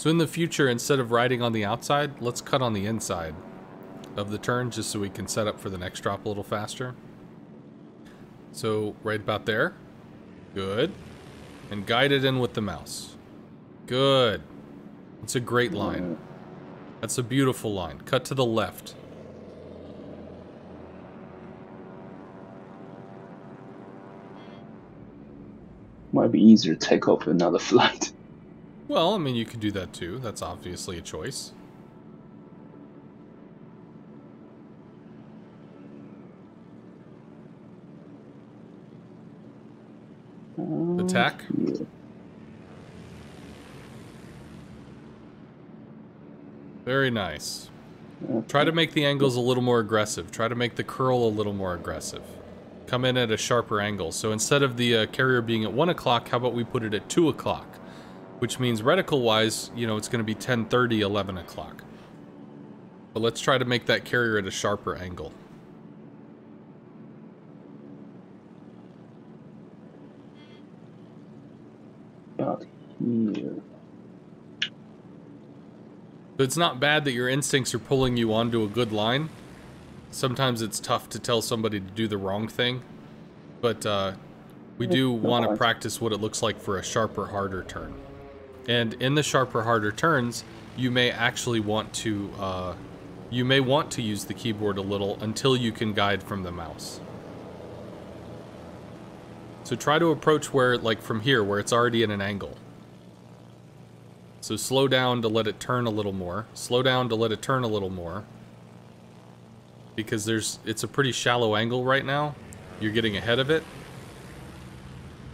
So in the future, instead of riding on the outside, let's cut on the inside of the turn just so we can set up for the next drop a little faster. So right about there. Good. And guide it in with the mouse. Good. It's a great line. That's a beautiful line. Cut to the left. Might be easier to take off another flight. Well, I mean, you could do that too. That's obviously a choice. Attack. Very nice. Try to make the angles a little more aggressive. Try to make the curl a little more aggressive. Come in at a sharper angle. So instead of the uh, carrier being at 1 o'clock, how about we put it at 2 o'clock? Which means reticle-wise, you know, it's going to be 10.30, 11 o'clock. But let's try to make that carrier at a sharper angle. About here. So it's not bad that your instincts are pulling you onto a good line. Sometimes it's tough to tell somebody to do the wrong thing. But uh, we do want to practice what it looks like for a sharper, harder turn. And in the sharper, harder turns, you may actually want to uh, you may want to use the keyboard a little until you can guide from the mouse. So try to approach where, like from here, where it's already at an angle. So slow down to let it turn a little more. Slow down to let it turn a little more. Because there's, it's a pretty shallow angle right now. You're getting ahead of it.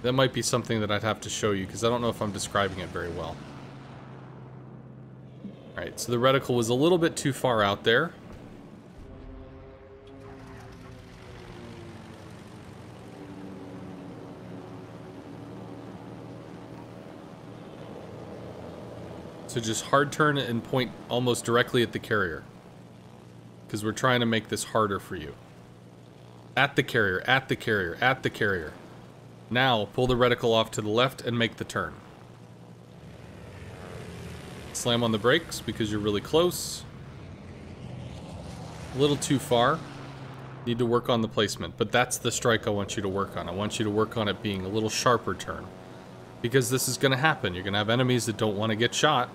That might be something that I'd have to show you because I don't know if I'm describing it very well. Alright, so the reticle was a little bit too far out there. So just hard turn and point almost directly at the carrier. Because we're trying to make this harder for you. At the carrier, at the carrier, at the carrier. Now, pull the reticle off to the left and make the turn. Slam on the brakes because you're really close. A little too far. Need to work on the placement, but that's the strike I want you to work on. I want you to work on it being a little sharper turn. Because this is going to happen. You're going to have enemies that don't want to get shot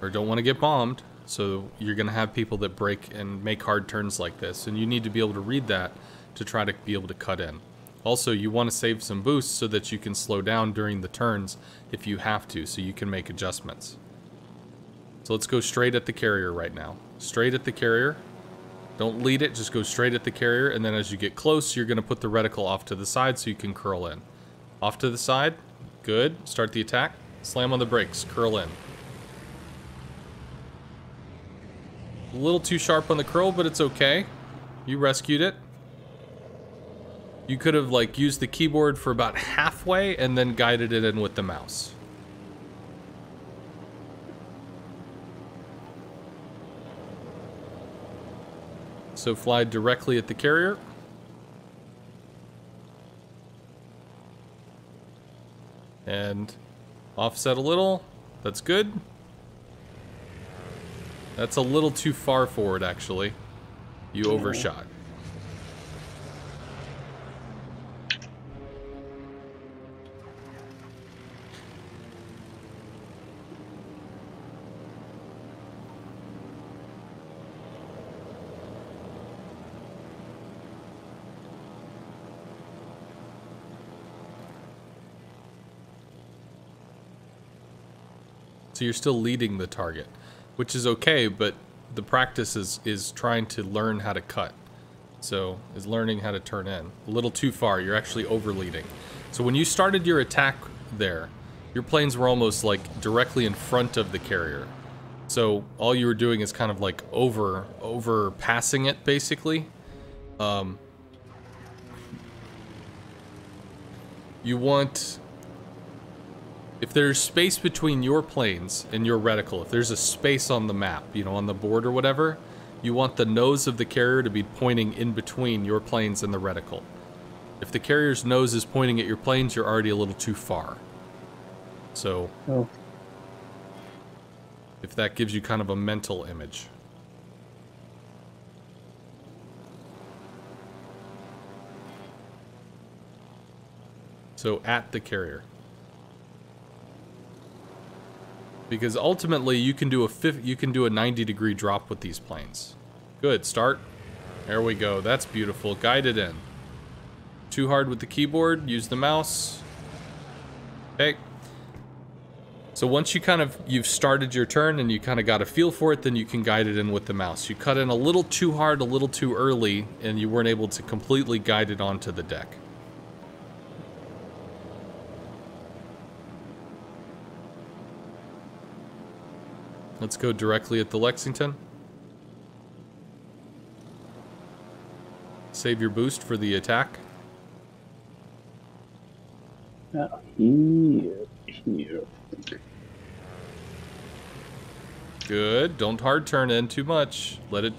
or don't want to get bombed. So you're going to have people that break and make hard turns like this. And you need to be able to read that to try to be able to cut in. Also, you want to save some boosts so that you can slow down during the turns if you have to, so you can make adjustments. So let's go straight at the carrier right now. Straight at the carrier. Don't lead it, just go straight at the carrier, and then as you get close, you're going to put the reticle off to the side so you can curl in. Off to the side. Good. Start the attack. Slam on the brakes. Curl in. A little too sharp on the curl, but it's okay. You rescued it. You could have like used the keyboard for about halfway and then guided it in with the mouse. So fly directly at the carrier. And offset a little. That's good. That's a little too far forward, actually. You overshot. So you're still leading the target, which is okay, but the practice is, is trying to learn how to cut. So, is learning how to turn in. A little too far. You're actually overleading. So when you started your attack there, your planes were almost like directly in front of the carrier. So all you were doing is kind of like over over passing it basically. Um, you want if there's space between your planes and your reticle, if there's a space on the map, you know, on the board or whatever, you want the nose of the carrier to be pointing in between your planes and the reticle. If the carrier's nose is pointing at your planes, you're already a little too far. So, Oh, if that gives you kind of a mental image. So, at the carrier. Because ultimately, you can do a fif- you can do a 90 degree drop with these planes. Good, start. There we go. That's beautiful. Guide it in. Too hard with the keyboard, use the mouse. Okay. So once you kind of, you've started your turn and you kind of got a feel for it, then you can guide it in with the mouse. You cut in a little too hard, a little too early, and you weren't able to completely guide it onto the deck. Let's go directly at the Lexington. Save your boost for the attack. now here, here. Good. Don't hard turn in too much. Let it.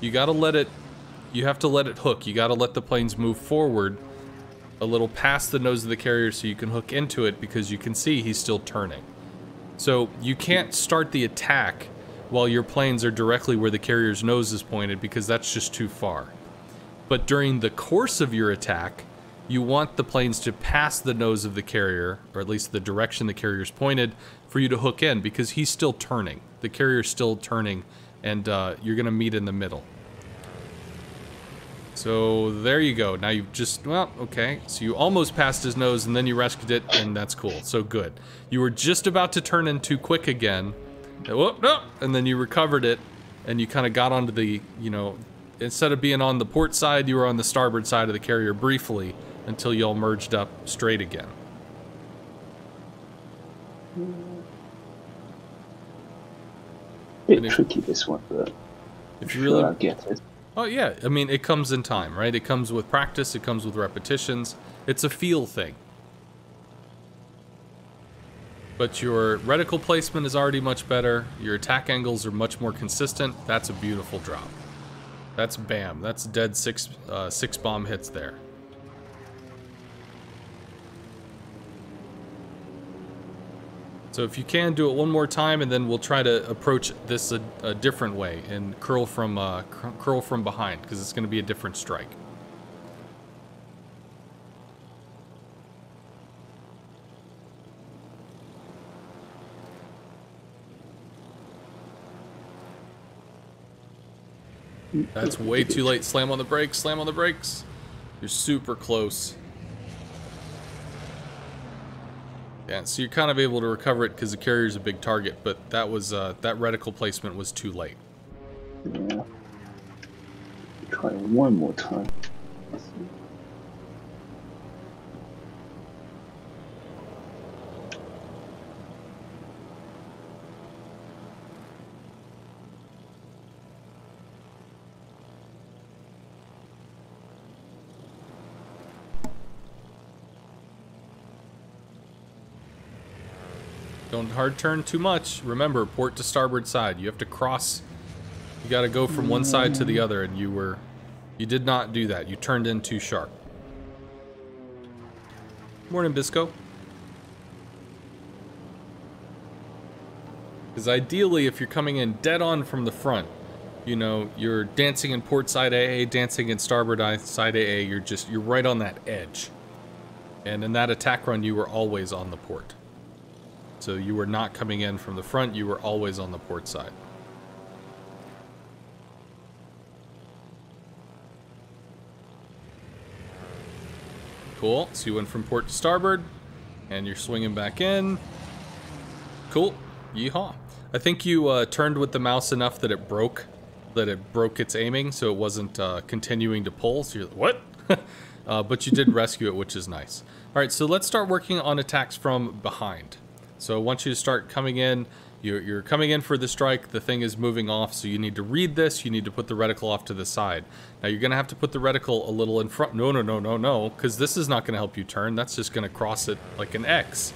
You gotta let it. You have to let it hook. You gotta let the planes move forward a little past the nose of the carrier so you can hook into it because you can see he's still turning. So you can't start the attack while your planes are directly where the carrier's nose is pointed because that's just too far. But during the course of your attack, you want the planes to pass the nose of the carrier, or at least the direction the carrier's pointed, for you to hook in because he's still turning. The carrier's still turning, and uh, you're going to meet in the middle. So there you go. Now you've just, well, okay. So you almost passed his nose and then you rescued it, and that's cool. So good. You were just about to turn in too quick again. And, whoop, and then you recovered it, and you kind of got onto the, you know, instead of being on the port side, you were on the starboard side of the carrier briefly until you all merged up straight again. Bit if- tricky this one, but If you sure really I'll get it. Oh yeah, I mean it comes in time, right? It comes with practice, it comes with repetitions. It's a feel thing. But your reticle placement is already much better. Your attack angles are much more consistent. That's a beautiful drop. That's bam. That's dead six uh, six bomb hits there. So if you can do it one more time, and then we'll try to approach this a, a different way and curl from uh, cur- curl from behind because it's going to be a different strike. That's way too late. Slam on the brakes. Slam on the brakes. You're super close. Yeah, so you're kind of able to recover it because the carrier's a big target, but that was uh, that reticle placement was too late. Yeah. Try one more time. Don't hard turn too much. Remember, port to starboard side. You have to cross. You got to go from one side to the other, and you were, you did not do that. You turned in too sharp. Morning, Bisco. Because ideally, if you're coming in dead on from the front, you know, you're dancing in port side AA, dancing in starboard side AA, you're just, you're right on that edge. And in that attack run, you were always on the port. So you were not coming in from the front, you were always on the port side. Cool, so you went from port to starboard, and you're swinging back in. Cool, yeehaw. I think you uh, turned with the mouse enough that it broke that it broke its aiming, so it wasn't uh, continuing to pull. So you're like, what? uh, but you did rescue it, which is nice. All right, so let's start working on attacks from behind. So once you start coming in. You're, you're coming in for the strike. The thing is moving off, so you need to read this. You need to put the reticle off to the side. Now you're going to have to put the reticle a little in front. No, no, no, no, no, because this is not going to help you turn. That's just going to cross it like an X.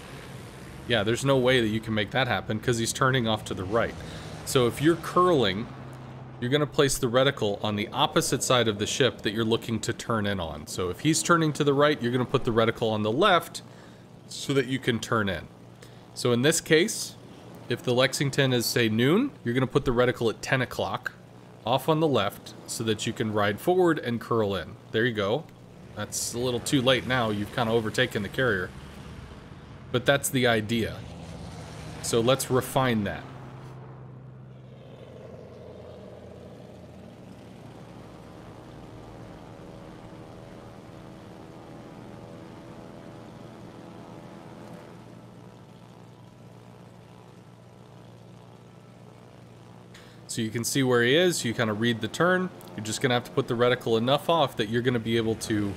Yeah, there's no way that you can make that happen because he's turning off to the right. So if you're curling, you're going to place the reticle on the opposite side of the ship that you're looking to turn in on. So if he's turning to the right, you're going to put the reticle on the left so that you can turn in. So in this case, if the Lexington is, say, noon, you're going to put the reticle at 10 o'clock off on the left so that you can ride forward and curl in. There you go. That's a little too late now. You've kind of overtaken the carrier. But that's the idea. So let's refine that. So you can see where he is, you kind of read the turn. You're just going to have to put the reticle enough off that you're going to be able to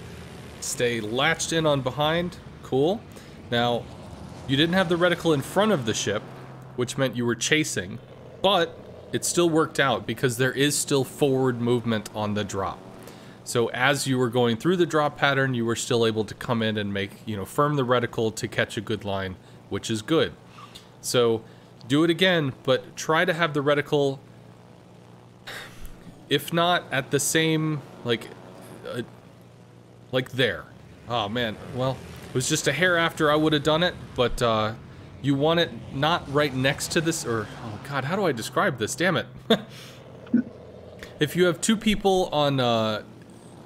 stay latched in on behind. Cool. Now, you didn't have the reticle in front of the ship, which meant you were chasing, but it still worked out because there is still forward movement on the drop. So as you were going through the drop pattern, you were still able to come in and make, you know, firm the reticle to catch a good line, which is good. So do it again, but try to have the reticle if not at the same like uh, like there. Oh man, well, it was just a hair after I would have done it, but uh, you want it not right next to this, or oh god, how do I describe this? Damn it! if you have two people on uh,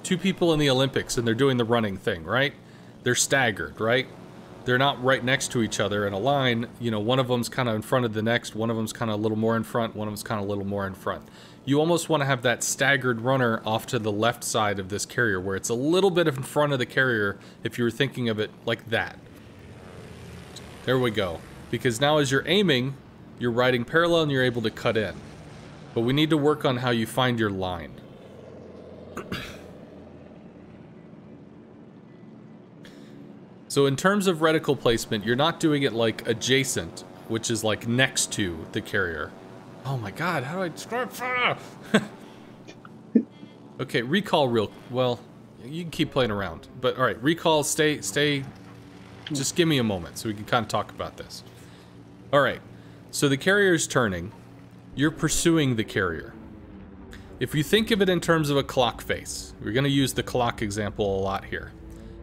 two people in the Olympics and they're doing the running thing, right? They're staggered, right? They're not right next to each other in a line. You know, one of them's kind of in front of the next, one of them's kind of a little more in front, one of them's kind of a little more in front you almost want to have that staggered runner off to the left side of this carrier where it's a little bit in front of the carrier if you were thinking of it like that. There we go. Because now as you're aiming, you're riding parallel and you're able to cut in. But we need to work on how you find your line. so in terms of reticle placement, you're not doing it like adjacent, which is like next to the carrier. Oh my god, how do I describe Okay, recall real well, you can keep playing around. But alright, recall, stay stay just give me a moment so we can kind of talk about this. Alright, so the carrier's turning. You're pursuing the carrier. If you think of it in terms of a clock face, we're going to use the clock example a lot here.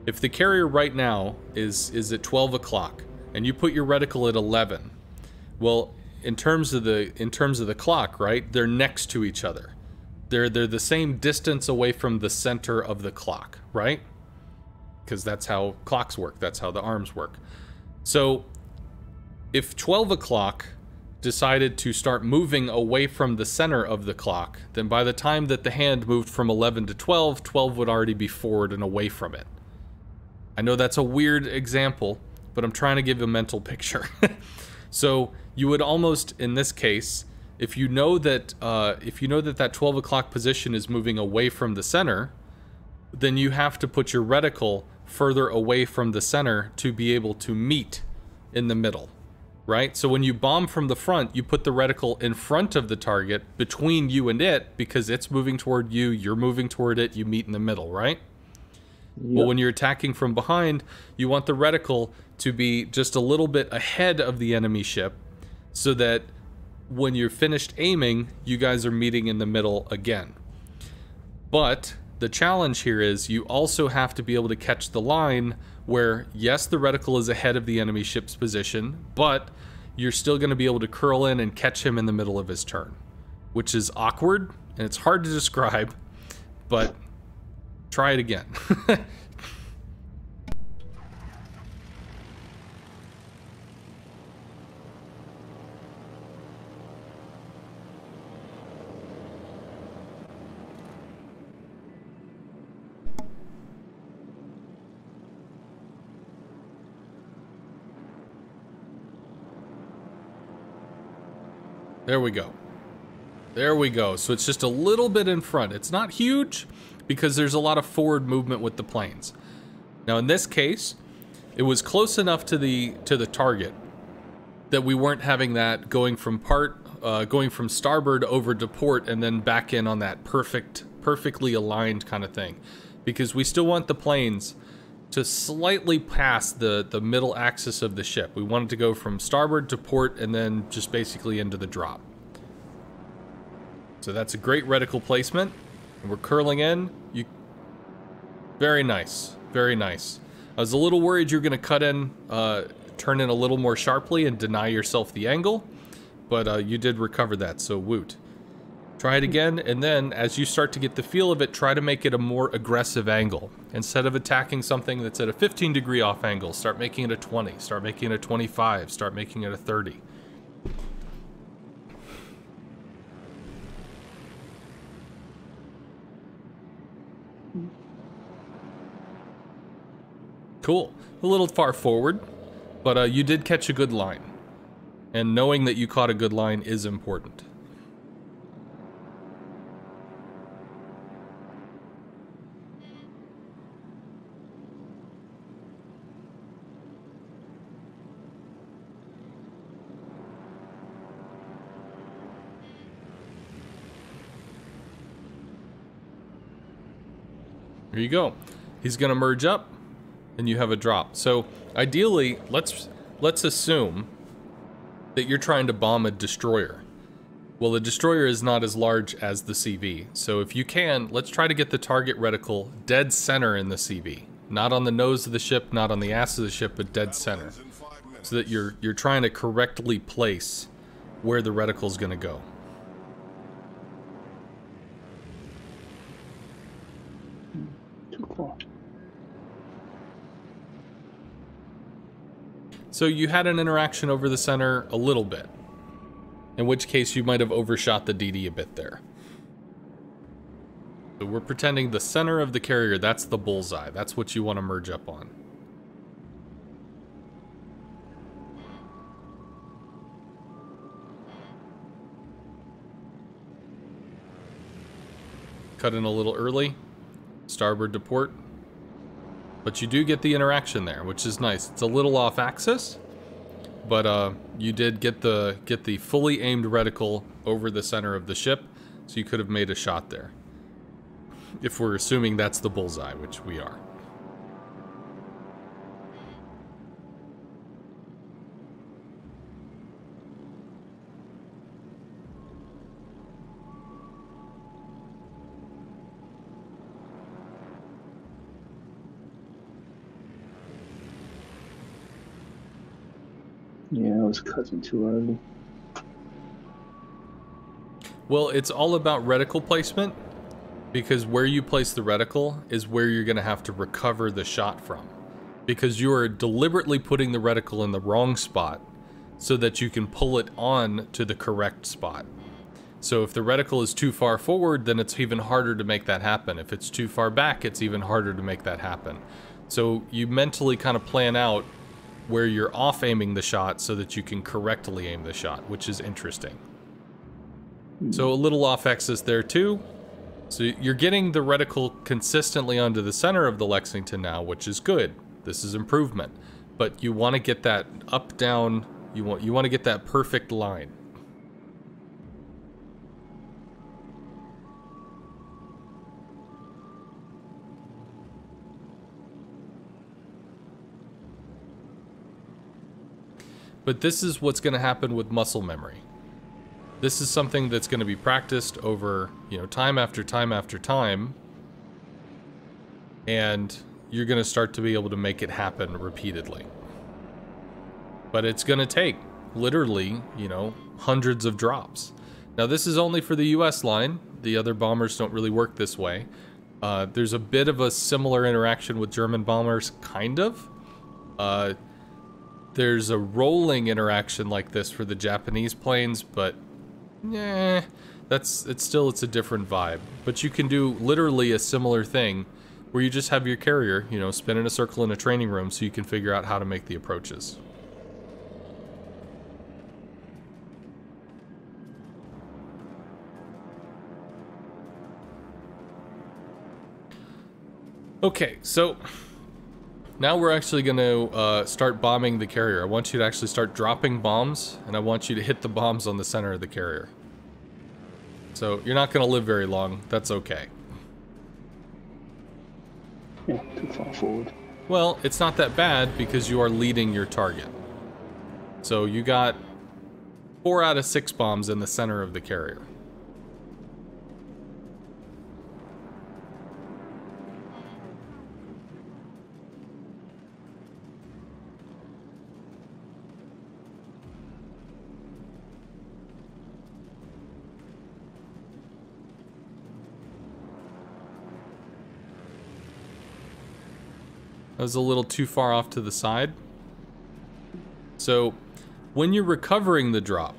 If the carrier right now is is at 12 o'clock and you put your reticle at 11, well, in terms of the in terms of the clock, right? They're next to each other. They're they're the same distance away from the center of the clock, right? Because that's how clocks work. That's how the arms work. So if 12 o'clock decided to start moving away from the center of the clock, then by the time that the hand moved from 11 to 12, 12 would already be forward and away from it. I know that's a weird example, but I'm trying to give a mental picture. so you would almost, in this case, if you know that uh, if you know that that 12 o'clock position is moving away from the center, then you have to put your reticle further away from the center to be able to meet in the middle, right? So when you bomb from the front, you put the reticle in front of the target between you and it because it's moving toward you, you're moving toward it, you meet in the middle, right? Yep. But when you're attacking from behind, you want the reticle to be just a little bit ahead of the enemy ship so that when you're finished aiming, you guys are meeting in the middle again. But the challenge here is you also have to be able to catch the line where, yes, the reticle is ahead of the enemy ship's position, but you're still going to be able to curl in and catch him in the middle of his turn, which is awkward and it's hard to describe, but try it again. There we go. There we go. So it's just a little bit in front. It's not huge because there's a lot of forward movement with the planes. Now in this case, it was close enough to the to the target that we weren't having that going from part uh, going from starboard over to port and then back in on that perfect perfectly aligned kind of thing because we still want the planes to slightly past the the middle axis of the ship. We want it to go from starboard to port and then just basically into the drop. So that's a great reticle placement. And we're curling in. You Very nice. Very nice. I was a little worried you're going to cut in, uh, turn in a little more sharply and deny yourself the angle, but uh, you did recover that, so woot. Try it again, and then as you start to get the feel of it, try to make it a more aggressive angle. Instead of attacking something that's at a 15 degree off angle, start making it a 20, start making it a 25, start making it a 30. Cool. A little far forward, but uh, you did catch a good line. And knowing that you caught a good line is important. Here you go. He's to merge up and you have a drop. So ideally, let's let's assume that you're trying to bomb a destroyer. Well, the destroyer is not as large as the CV. So if you can, let's try to get the target reticle dead center in the CV. Not on the nose of the ship, not on the ass of the ship, but dead center. So that you're you're trying to correctly place where the reticle is going to go. So you had an interaction over the center a little bit. In which case you might have overshot the DD a bit there. So we're pretending the center of the carrier, that's the bullseye. That's what you want to merge up on. Cut in a little early. Starboard to port. But you do get the interaction there, which is nice. It's a little off axis, but uh, you did get the get the fully aimed reticle over the center of the ship, so you could have made a shot there. If we're assuming that's the bullseye, which we are. Yeah, I was cutting too early. Well, it's all about reticle placement because where you place the reticle is where you're going to have to recover the shot from. Because you are deliberately putting the reticle in the wrong spot so that you can pull it on to the correct spot. So if the reticle is too far forward, then it's even harder to make that happen. If it's too far back, it's even harder to make that happen. So you mentally kind of plan out where you're off aiming the shot so that you can correctly aim the shot, which is interesting. So a little off axis there too. So you're getting the reticle consistently onto the center of the Lexington now, which is good. This is improvement. But you want to get that up down, you want you want to get that perfect line. But this is what's going to happen with muscle memory. This is something that's going to be practiced over, you know, time after time after time. And you're going to start to be able to make it happen repeatedly. But it's going to take literally, you know, hundreds of drops. Now, this is only for the US line. The other bombers don't really work this way. Uh, there's a bit of a similar interaction with German bombers, kind of. Uh, there's a rolling interaction like this for the Japanese planes, but yeah, that's it's still it's a different vibe. But you can do literally a similar thing where you just have your carrier, you know, spin in a circle in a training room so you can figure out how to make the approaches. Okay, so now we're actually going to uh, start bombing the carrier. I want you to actually start dropping bombs, and I want you to hit the bombs on the center of the carrier. So you're not going to live very long. That's okay. Yeah, too far forward. Well, it's not that bad because you are leading your target. So you got four out of six bombs in the center of the carrier. That was a little too far off to the side. So, when you're recovering the drop,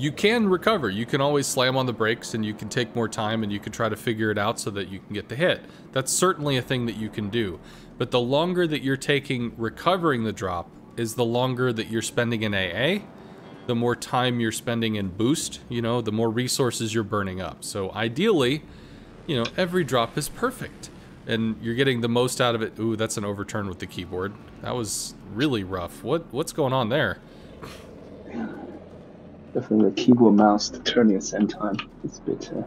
you can recover. You can always slam on the brakes and you can take more time and you can try to figure it out so that you can get the hit. That's certainly a thing that you can do. But the longer that you're taking recovering the drop is the longer that you're spending in AA, the more time you're spending in boost, you know, the more resources you're burning up. So ideally, you know, every drop is perfect and you're getting the most out of it. Ooh, that's an overturn with the keyboard. That was really rough. What what's going on there? Definitely the keyboard mouse turning at the same time. It's a bit. Uh...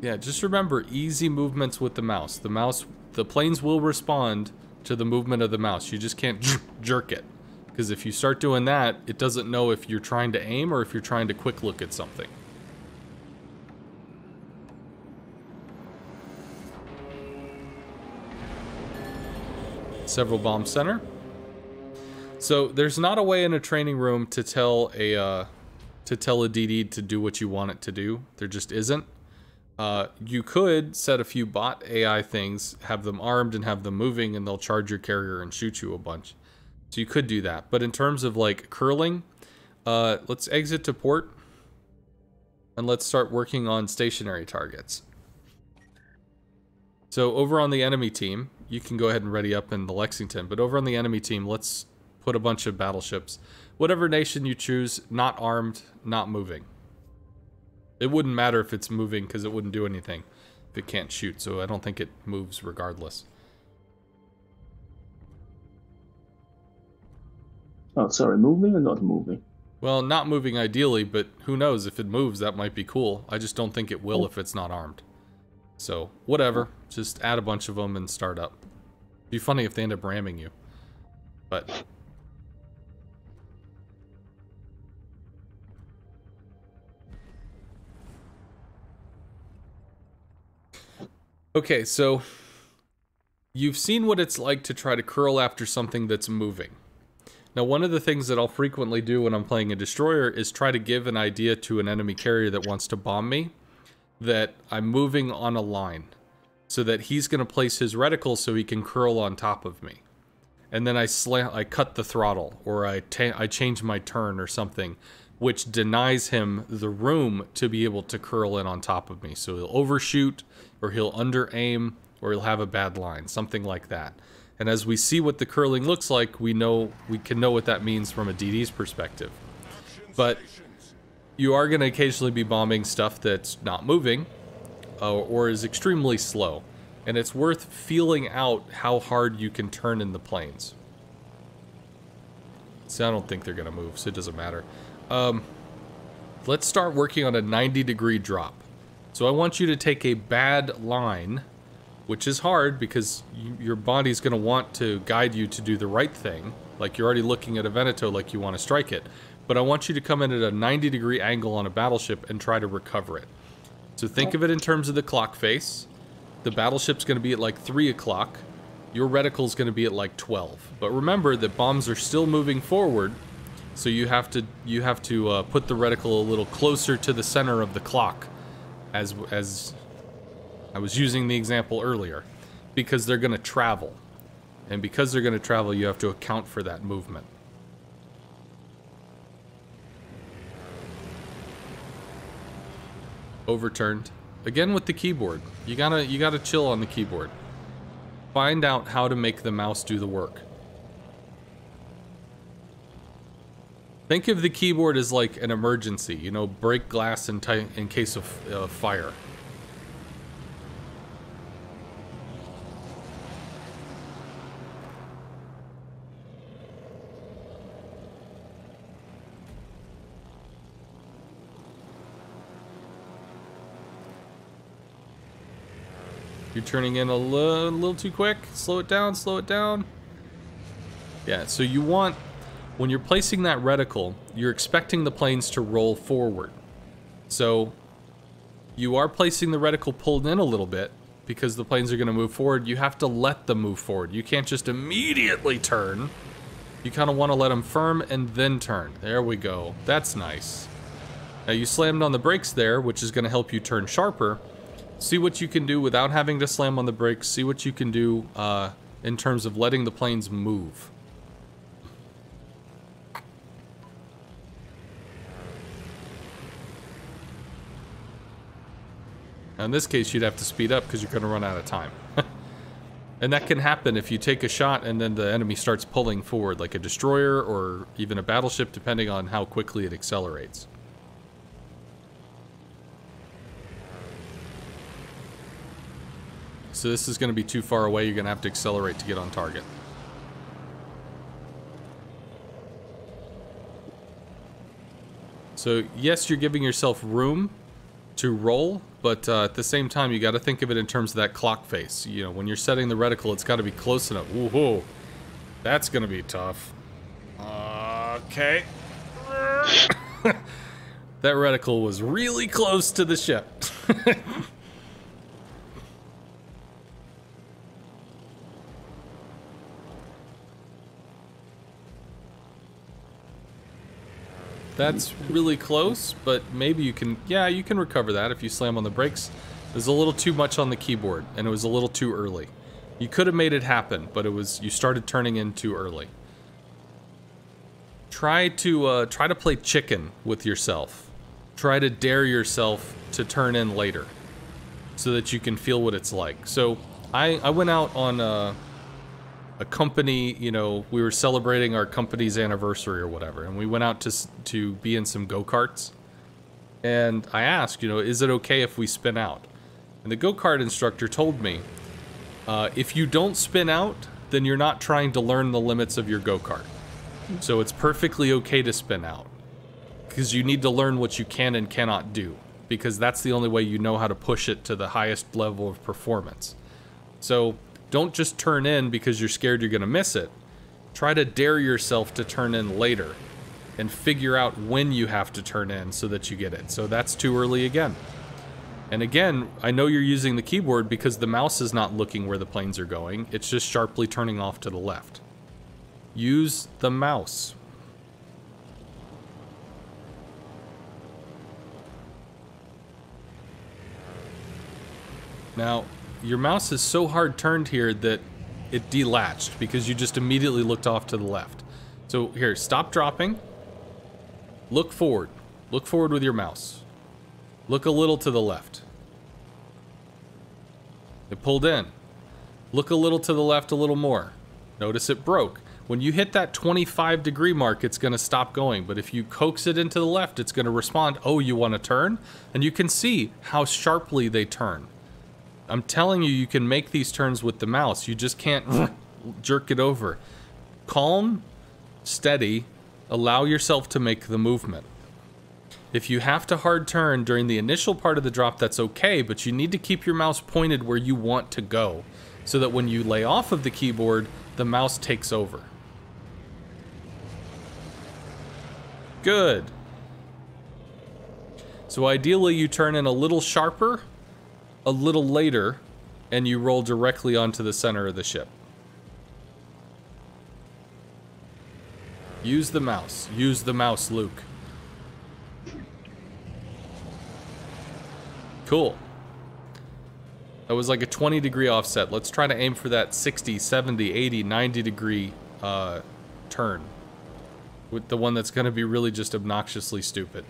Yeah, just remember easy movements with the mouse. The mouse, the planes will respond to the movement of the mouse. You just can't jerk it. Because if you start doing that, it doesn't know if you're trying to aim or if you're trying to quick look at something. Several bomb center. So there's not a way in a training room to tell a uh, to tell a DD to do what you want it to do. There just isn't. Uh, you could set a few bot AI things, have them armed and have them moving, and they'll charge your carrier and shoot you a bunch. So you could do that. But in terms of like curling, uh, let's exit to port and let's start working on stationary targets. So over on the enemy team, you can go ahead and ready up in the Lexington. But over on the enemy team, let's put a bunch of battleships. Whatever nation you choose, not armed, not moving. It wouldn't matter if it's moving because it wouldn't do anything if it can't shoot. So I don't think it moves regardless. Oh, sorry, moving or not moving? Well, not moving ideally, but who knows? If it moves, that might be cool. I just don't think it will mm. if it's not armed. So, whatever. Just add a bunch of them and start up. It'd be funny if they end up ramming you. But... Okay, so... You've seen what it's like to try to curl after something that's moving. Now, one of the things that I'll frequently do when I'm playing a destroyer is try to give an idea to an enemy carrier that wants to bomb me that I'm moving on a line so that he's going to place his reticle so he can curl on top of me. And then I slam, I cut the throttle or I, I change my turn or something, which denies him the room to be able to curl in on top of me. So he'll overshoot or he'll under aim or he'll have a bad line, something like that. And as we see what the curling looks like, we know we can know what that means from a DD's perspective. But you are going to occasionally be bombing stuff that's not moving uh, or is extremely slow. And it's worth feeling out how hard you can turn in the planes. So I don't think they're going to move, so it doesn't matter. Um, let's start working on a 90 degree drop. So I want you to take a bad line, which is hard because you, your body's going to want to guide you to do the right thing. Like you're already looking at a Veneto like you want to strike it but I want you to come in at a 90 degree angle on a battleship and try to recover it. So think of it in terms of the clock face. The battleship's going to be at like 3 o'clock. Your reticle's going to be at like 12. But remember that bombs are still moving forward, so you have to you have to uh, put the reticle a little closer to the center of the clock, as as I was using the example earlier, because they're going to travel, and because they're going to travel, you have to account for that movement. Overturned. Again with the keyboard. You gotta you gotta chill on the keyboard. Find out how to make the mouse do the work. Think of the keyboard as like an emergency, you know, break glass in, in case of uh, fire. You're turning in a li- little too quick. Slow it down, slow it down. Yeah, so you want, when you're placing that reticle, you're expecting the planes to roll forward. So you are placing the reticle pulled in a little bit because the planes are going to move forward. You have to let them move forward. You can't just immediately turn. You kind of want to let them firm and then turn. There we go. That's nice. Now you slammed on the brakes there, which is going to help you turn sharper. See what you can do without having to slam on the brakes. See what you can do uh, in terms of letting the planes move. Now in this case, you'd have to speed up because you're going to run out of time. and that can happen if you take a shot and then the enemy starts pulling forward, like a destroyer or even a battleship, depending on how quickly it accelerates. So this is going to be too far away. You're going to have to accelerate to get on target. So yes, you're giving yourself room to roll, but uh, at the same time, you got to think of it in terms of that clock face. You know, when you're setting the reticle, it's got to be close enough. Woohoo! That's going to be tough. Okay. that reticle was really close to the ship. That's really close, but maybe you can, yeah, you can recover that if you slam on the brakes. Was a little too much on the keyboard, and it was a little too early. You could have made it happen, but it was, you started turning in too early. Try to, uh, try to play chicken with yourself. Try to dare yourself to turn in later, so that you can feel what it's like. So, I, I went out on, uh, a company, you know, we were celebrating our company's anniversary or whatever, and we went out to to be in some go karts. And I asked, you know, is it okay if we spin out? And the go kart instructor told me, uh, if you don't spin out, then you're not trying to learn the limits of your go kart. So it's perfectly okay to spin out because you need to learn what you can and cannot do because that's the only way you know how to push it to the highest level of performance. So don't just turn in because you're scared you're going to miss it. Try to dare yourself to turn in later and figure out when you have to turn in so that you get it. So that's too early again. And again, I know you're using the keyboard because the mouse is not looking where the planes are going. It's just sharply turning off to the left. Use the mouse. Now, your mouse is so hard turned here that it delatched because you just immediately looked off to the left. So here, stop dropping. Look forward. Look forward with your mouse. Look a little to the left. It pulled in. Look a little to the left a little more. Notice it broke. When you hit that 25 degree mark, it's going to stop going. But if you coax it into the left, it's going to respond, oh, you want to turn? And you can see how sharply they turn. I'm telling you, you can make these turns with the mouse. You just can't jerk it over. Calm, steady, allow yourself to make the movement. If you have to hard turn during the initial part of the drop, that's okay, but you need to keep your mouse pointed where you want to go so that when you lay off of the keyboard, the mouse takes over. Good. So ideally you turn in a little sharper a little later and you roll directly onto the center of the ship. Use the mouse. Use the mouse, Luke. Cool. That was like a 20 degree offset. Let's try to aim for that 60, 70, 80, 90 degree uh, turn. With the one that's going to be really just obnoxiously stupid.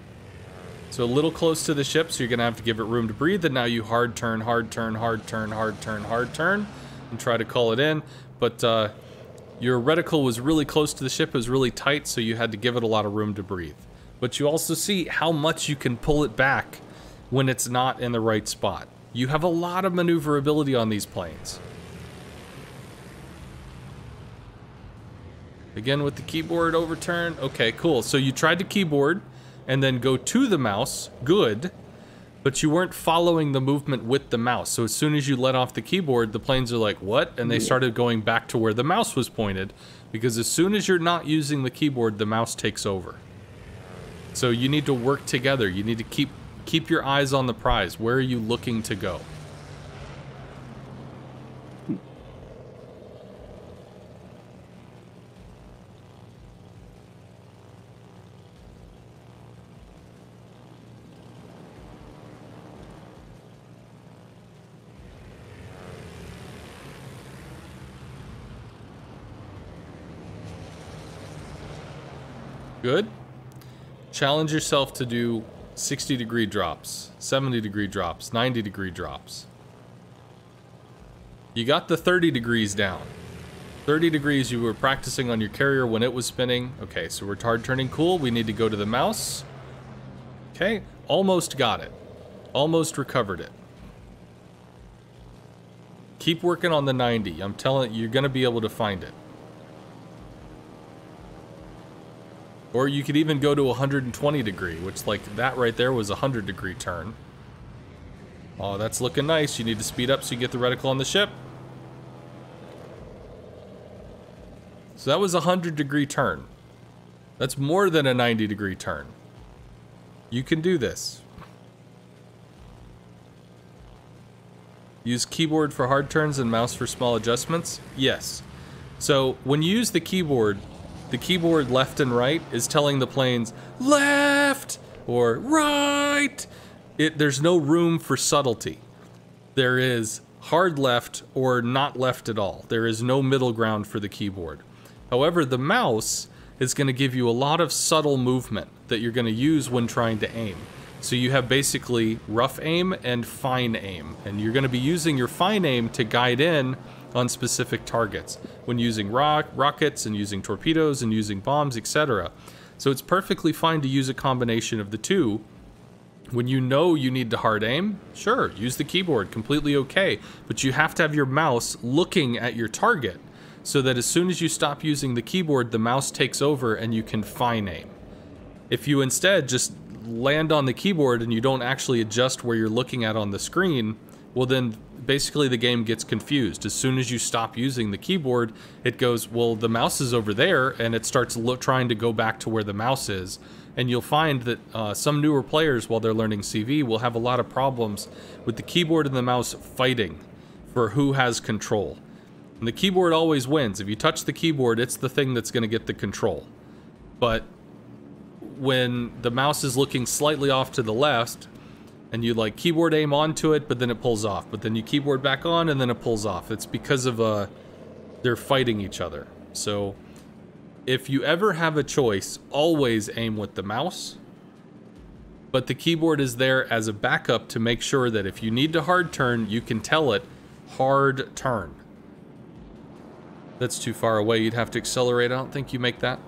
So a little close to the ship, so you're to have to give it room to breathe. And now you hard turn, hard turn, hard turn, hard turn, hard turn, and try to call it in. But uh, your reticle was really close to the ship. It was really tight, so you had to give it a lot of room to breathe. But you also see how much you can pull it back when it's not in the right spot. You have a lot of maneuverability on these planes. Again with the keyboard overturn. Okay, cool. So you tried the keyboard and then go to the mouse, good. but you weren't following the movement with the mouse. So as soon as you let off the keyboard, the planes are like, "What?" and they started going back to where the mouse was pointed because as soon as you're not using the keyboard, the mouse takes over. So you need to work together. You need to keep keep your eyes on the prize. Where are you looking to go? Good. Challenge yourself to do 60 degree drops, 70 degree drops, 90 degree drops. You got the 30 degrees down. 30 degrees you were practicing on your carrier when it was spinning. Okay, so we're hard turning cool. We need to go to the mouse. Okay, almost got it. Almost recovered it. Keep working on the 90. I'm telling you, you're going to be able to find it. Or you could even go to 120 degree, which like that right there was a 100 degree turn. Oh, that's looking nice. You need to speed up so you get the reticle on the ship. So that was a 100 degree turn. That's more than a 90 degree turn. You can do this. Use keyboard for hard turns and mouse for small adjustments? Yes. So when you use the keyboard, the keyboard left and right is telling the planes left or right. It, there's no room for subtlety. There is hard left or not left at all. There is no middle ground for the keyboard. However, the mouse is going to give you a lot of subtle movement that you're going to use when trying to aim. So you have basically rough aim and fine aim, and you're going to be using your fine aim to guide in on specific targets when using rock, rockets and using torpedoes and using bombs, etc. So it's perfectly fine to use a combination of the two. When you know you need to hard aim, sure, use the keyboard, completely okay. But you have to have your mouse looking at your target so that as soon as you stop using the keyboard, the mouse takes over and you can fine aim. If you instead just land on the keyboard and you don't actually adjust where you're looking at on the screen, well then basically the game gets confused. As soon as you stop using the keyboard, it goes, well, the mouse is over there, and it starts trying to go back to where the mouse is. And you'll find that uh, some newer players, while they're learning CV, will have a lot of problems with the keyboard and the mouse fighting for who has control. And the keyboard always wins. If you touch the keyboard, it's the thing that's going to get the control. But when the mouse is looking slightly off to the left, and you like keyboard aim onto it, but then it pulls off. But then you keyboard back on, and then it pulls off. It's because of uh, they're fighting each other. So if you ever have a choice, always aim with the mouse. But the keyboard is there as a backup to make sure that if you need to hard turn, you can tell it hard turn. That's too far away. You'd have to accelerate. I don't think you make that.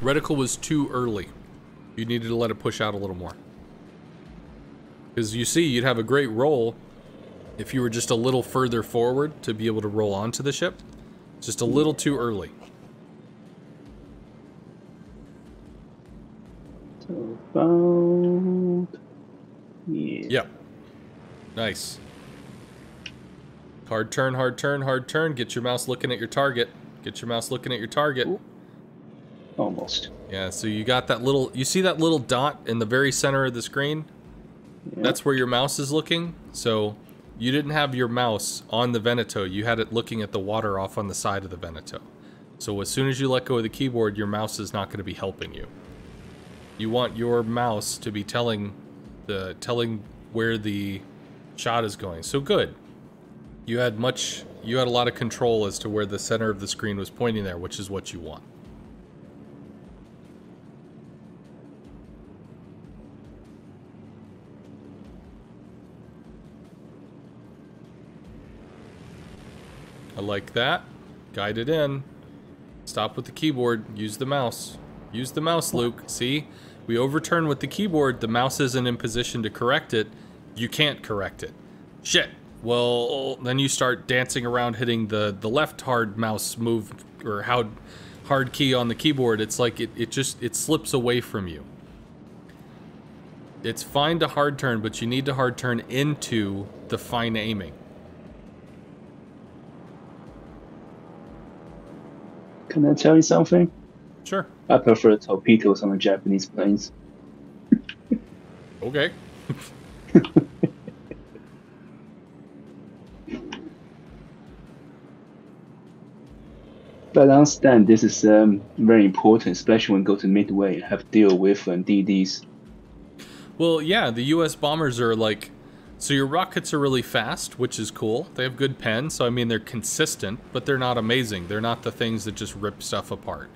Reticle was too early. You needed to let it push out a little more. Because you see, you'd have a great roll if you were just a little further forward to be able to roll onto the ship. Just a little too early. So about yeah. Yep. Nice. Hard turn, hard turn, hard turn. Get your mouse looking at your target. Get your mouse looking at your target. Ooh. Almost. Yeah, so you got that little, you see that little dot in the very center of the screen? Yeah. That's where your mouse is looking. So you didn't have your mouse on the Veneto, you had it looking at the water off on the side of the Veneto. So as soon as you let go of the keyboard, your mouse is not going to be helping you. You want your mouse to be telling the telling where the shot is going. So good. You had much you had a lot of control as to where the center of the screen was pointing there, which is what you want. I like that. Guide it in. Stop with the keyboard. Use the mouse. Use the mouse, Luke. See? We overturn with the keyboard. The mouse isn't in position to correct it. You can't correct it. Shit. well, then you start dancing around hitting the, the left hard mouse move or how hard key on the keyboard. It's like it, it just it slips away from you. It's fine to hard turn, but you need to hard turn into the fine aiming. Can I tell you something? Sure. I prefer torpedoes on the Japanese planes. Okay. But I understand this is um, very important, especially when you go to Midway and have to deal with um, DDs. Well, yeah, the U.S. bombers are like, so your rockets are really fast, which is cool. They have good pen, so I mean they're consistent, but they're not amazing. They're not the things that just rip stuff apart.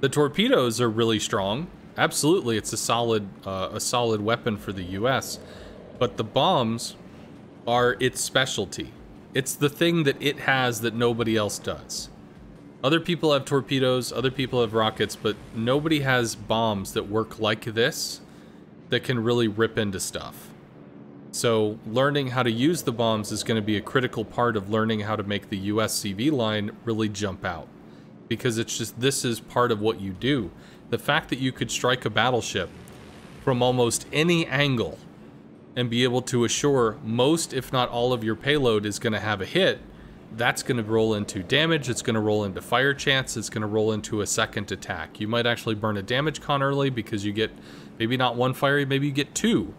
The torpedoes are really strong. Absolutely, it's a solid, uh, a solid weapon for the U.S. But the bombs are its specialty. It's the thing that it has that nobody else does. Other people have torpedoes, other people have rockets, but nobody has bombs that work like this that can really rip into stuff. So learning how to use the bombs is going to be a critical part of learning how to make the USCV line really jump out. Because it's just, this is part of what you do. The fact that you could strike a battleship from almost any angle and be able to assure most, if not all of your payload is going to have a hit that's going to roll into damage, it's going to roll into fire chance, it's going to roll into a second attack. You might actually burn a damage con early because you get maybe not one fire, maybe you get two.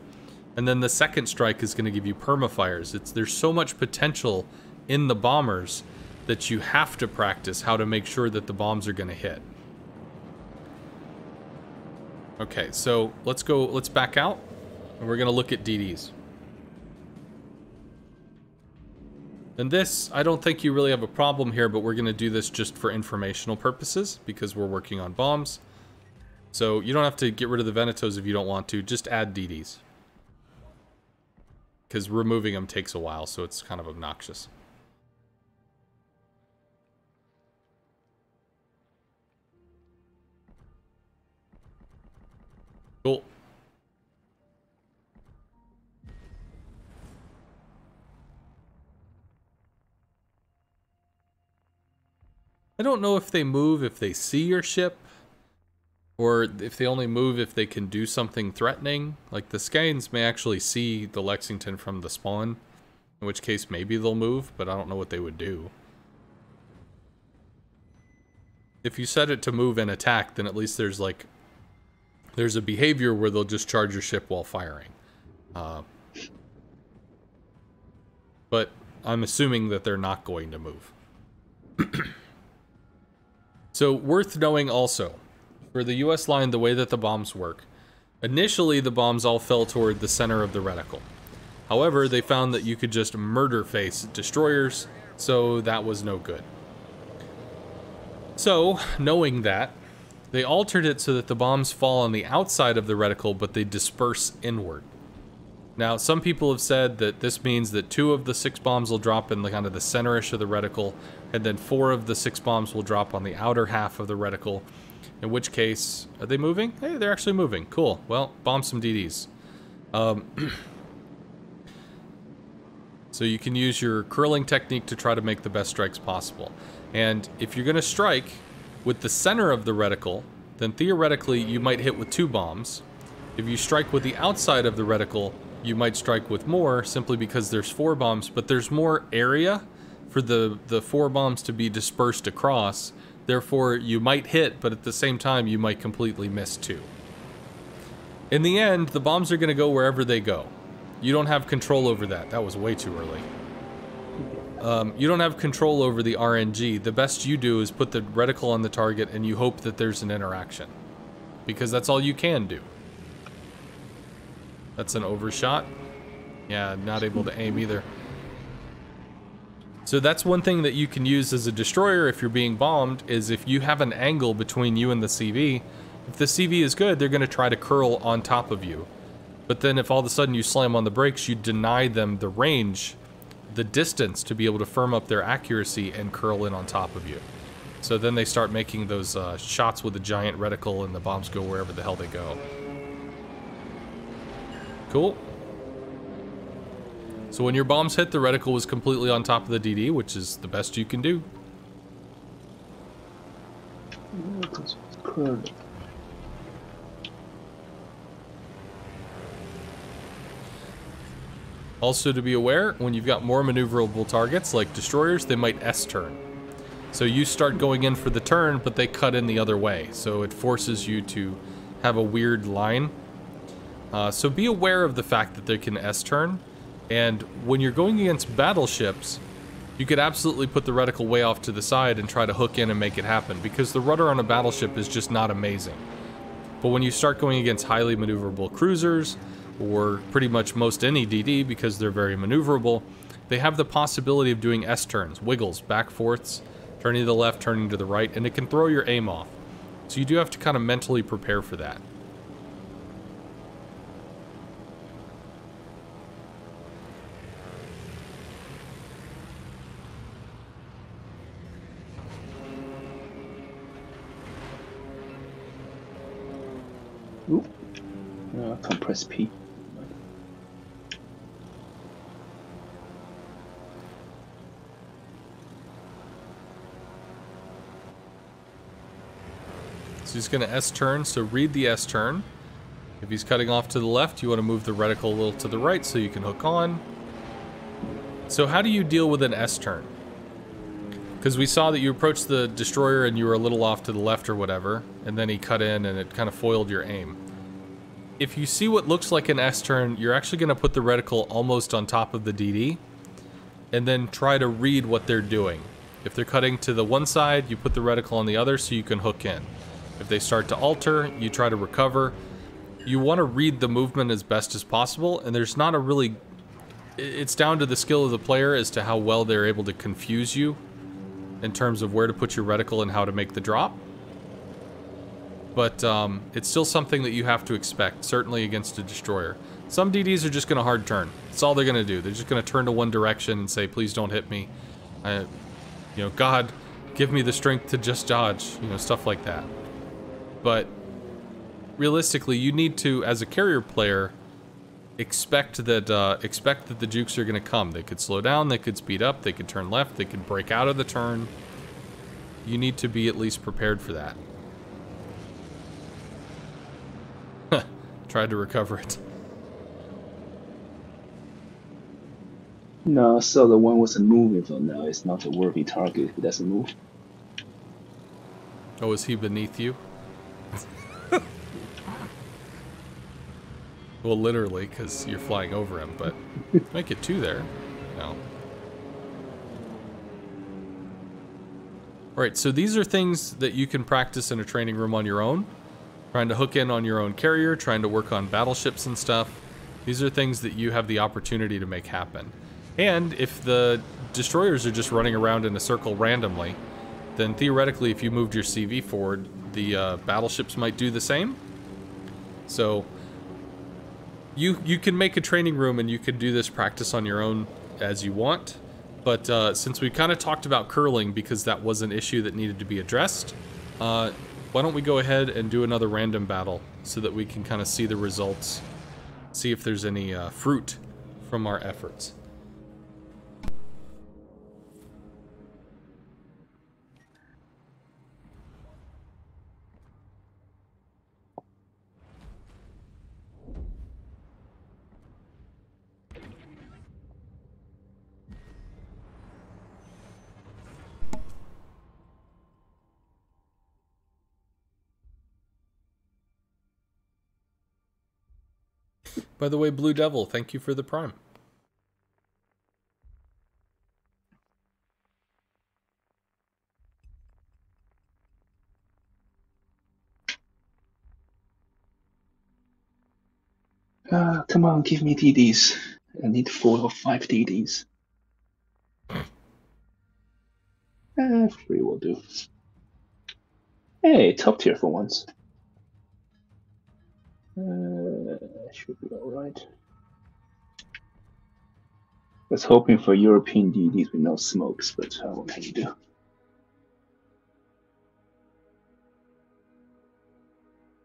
And then the second strike is going to give you permafires. It's there's so much potential in the bombers that you have to practice how to make sure that the bombs are going to hit. Okay, so let's go let's back out and we're going to look at DDs. And this, I don't think you really have a problem here, but we're going to do this just for informational purposes because we're working on bombs. So you don't have to get rid of the Venetos if you don't want to. Just add DDs. Because removing them takes a while, so it's kind of obnoxious. Cool. I don't know if they move if they see your ship, or if they only move if they can do something threatening. Like the Skyans may actually see the Lexington from the spawn, in which case maybe they'll move, but I don't know what they would do. If you set it to move and attack, then at least there's like, there's a behavior where they'll just charge your ship while firing. Uh, but I'm assuming that they're not going to move. So worth knowing also, for the US line, the way that the bombs work. Initially, the bombs all fell toward the center of the reticle. However, they found that you could just murder face destroyers, so that was no good. So, knowing that, they altered it so that the bombs fall on the outside of the reticle, but they disperse inward. Now, some people have said that this means that two of the six bombs will drop in the kind of the centerish of the reticle, and then four of the six bombs will drop on the outer half of the reticle. In which case, are they moving? Hey, they're actually moving. Cool. Well, bomb some DDs. Um, so you can use your curling technique to try to make the best strikes possible. And if you're going to strike with the center of the reticle, then theoretically you might hit with two bombs. If you strike with the outside of the reticle, you might strike with more simply because there's four bombs, but there's more area for the, the four bombs to be dispersed across. Therefore, you might hit, but at the same time, you might completely miss too. In the end, the bombs are going to go wherever they go. You don't have control over that. That was way too early. Um, you don't have control over the RNG. The best you do is put the reticle on the target and you hope that there's an interaction. Because that's all you can do. That's an overshot. Yeah, not able to aim either. So that's one thing that you can use as a destroyer if you're being bombed, is if you have an angle between you and the CV, if the CV is good, they're going to try to curl on top of you. But then if all of a sudden you slam on the brakes, you deny them the range, the distance to be able to firm up their accuracy and curl in on top of you. So then they start making those uh, shots with the giant reticle and the bombs go wherever the hell they go. Cool. So when your bombs hit, the reticle was completely on top of the DD, which is the best you can do. Also to be aware, when you've got more maneuverable targets like destroyers, they might S-turn. So you start going in for the turn, but they cut in the other way. So it forces you to have a weird line. Uh, so be aware of the fact that they can S-turn. And when you're going against battleships, you could absolutely put the reticle way off to the side and try to hook in and make it happen, because the rudder on a battleship is just not amazing. But when you start going against highly maneuverable cruisers, or pretty much most any DD because they're very maneuverable, they have the possibility of doing S-turns, wiggles, back forths, turning to the left, turning to the right, and it can throw your aim off. So you do have to kind of mentally prepare for that. Oop. Uh, compress P. So he's going to S-turn, so read the S-turn. If he's cutting off to the left, you want to move the reticle a little to the right so you can hook on. So how do you deal with an S-turn? Because we saw that you approached the destroyer and you were a little off to the left or whatever, and then he cut in and it kind of foiled your aim. If you see what looks like an S-turn, you're actually going to put the reticle almost on top of the DD, and then try to read what they're doing. If they're cutting to the one side, you put the reticle on the other so you can hook in. If they start to alter, you try to recover. You want to read the movement as best as possible, and there's not a really... It's down to the skill of the player as to how well they're able to confuse you in terms of where to put your reticle and how to make the drop. But um, it's still something that you have to expect, certainly against a destroyer. Some DDs are just going to hard turn. That's all they're going to do. They're just going to turn to one direction and say, please don't hit me. I, you know, God, give me the strength to just dodge. You know, stuff like that but realistically, you need to, as a carrier player, expect that uh, expect that the jukes are going to come. They could slow down, they could speed up, they could turn left, they could break out of the turn. You need to be at least prepared for that. Tried to recover it. No, so the one wasn't moving, so now it's not a worthy target it doesn't move. Oh, is he beneath you? well, literally, because you're flying over him, but make it two there. No. Alright, so these are things that you can practice in a training room on your own. Trying to hook in on your own carrier, trying to work on battleships and stuff. These are things that you have the opportunity to make happen. And if the destroyers are just running around in a circle randomly, then theoretically if you moved your CV forward, the uh, battleships might do the same. So you you can make a training room and you can do this practice on your own as you want. But uh, since we kind of talked about curling because that was an issue that needed to be addressed, uh, why don't we go ahead and do another random battle so that we can kind of see the results, see if there's any uh, fruit from our efforts. By the way, Blue Devil, thank you for the prime. Ah, come on, give me DDs. I need four or five DDs. Three will do. Hey, top tier for once. Uh, should be alright. Was hoping for European DDs with no smokes, but uh, what can you do?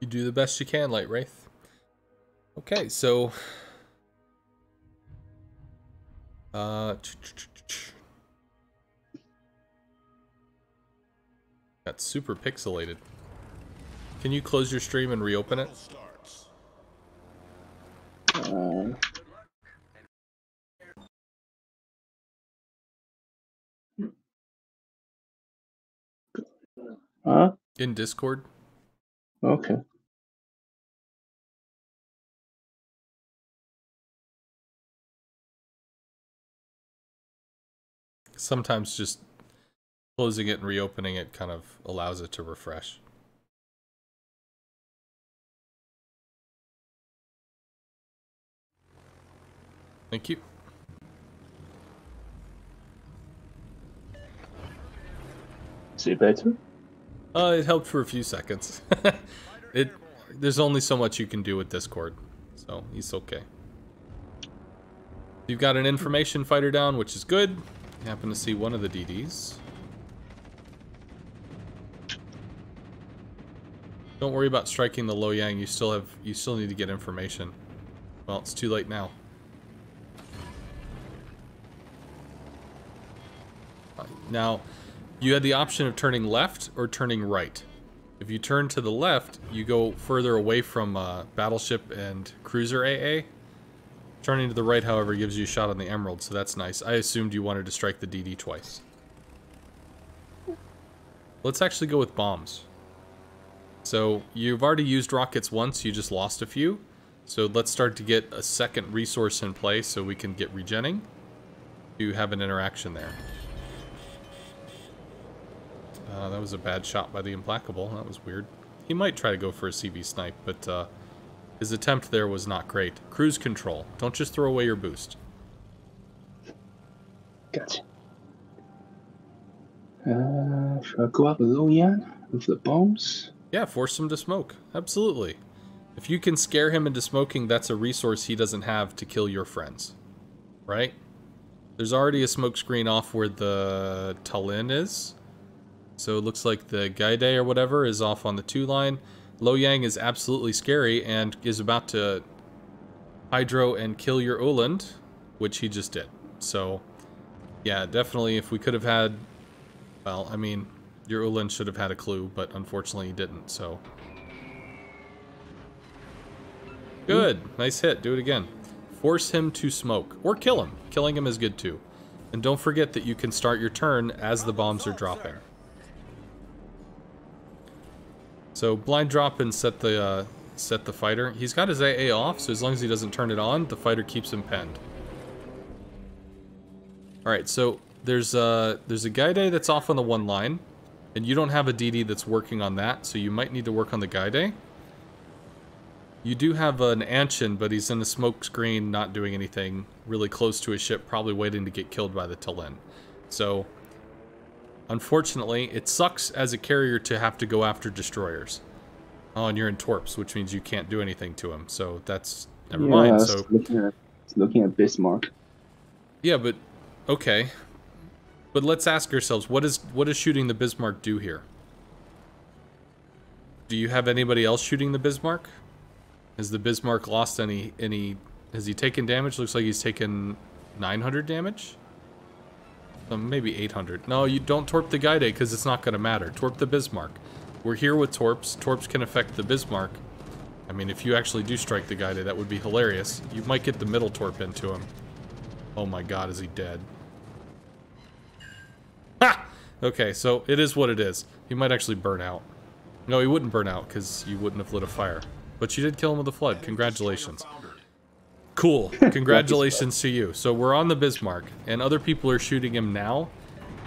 You do the best you can, Light Wraith. Okay, so Uh, Got super pixelated. Can you close your stream and reopen it? Uh, huh? In Discord? Okay. Sometimes just closing it and reopening it kind of allows it to refresh. Thank you. Is it better? Uh, it helped for a few seconds. it there's only so much you can do with Discord, so he's okay. You've got an information fighter down, which is good. You happen to see one of the DDs. Don't worry about striking the Loyang. You still have you still need to get information. Well, it's too late now. Now, you had the option of turning left or turning right. If you turn to the left, you go further away from uh, battleship and cruiser AA. Turning to the right, however, gives you a shot on the emerald, so that's nice. I assumed you wanted to strike the DD twice. Let's actually go with bombs. So you've already used rockets once, you just lost a few. So let's start to get a second resource in play so we can get regenning. You have an interaction there. Uh, that was a bad shot by the Implacable. That was weird. He might try to go for a CV snipe, but uh, his attempt there was not great. Cruise control. Don't just throw away your boost. Gotcha. Uh, should I go up yet with the bombs? Yeah, force him to smoke. Absolutely. If you can scare him into smoking, that's a resource he doesn't have to kill your friends. Right? There's already a smoke screen off where the Tallinn is. So it looks like the Gaide or whatever is off on the two line. Lo Yang is absolutely scary and is about to hydro and kill your Uland, which he just did. So, yeah, definitely if we could have had, well, I mean, your Uland should have had a clue, but unfortunately he didn't, so. Good, nice hit, do it again. Force him to smoke, or kill him. Killing him is good too. And don't forget that you can start your turn as the bombs are dropping. So blind drop and set the uh, set the fighter. He's got his AA off, so as long as he doesn't turn it on, the fighter keeps him penned. All right, so there's a there's a Gaide that's off on the one line, and you don't have a DD that's working on that, so you might need to work on the Gaide. You do have an Anshan, but he's in the smoke screen, not doing anything, really close to his ship, probably waiting to get killed by the Tallinn. So Unfortunately, it sucks as a carrier to have to go after destroyers. Oh, and you're in torps, which means you can't do anything to him. So that's never yeah, mind. So looking at looking at Bismarck. yeah, but okay. But let's ask ourselves, what is what does shooting the Bismarck do here? Do you have anybody else shooting the Bismarck? Has the Bismarck lost any any? Has he taken damage? Looks like he's taken 900 damage. Um, maybe 800. No, you don't torp the Gaide because it's not going to matter. Torp the Bismarck. We're here with torps. Torps can affect the Bismarck. I mean, if you actually do strike the Gaide, that would be hilarious. You might get the middle torp into him. Oh my god, is he dead? Ha! Okay, so it is what it is. He might actually burn out. No, he wouldn't burn out because you wouldn't have lit a fire. But you did kill him with a flood. Congratulations. Cool. Congratulations to you. So we're on the Bismarck, and other people are shooting him now.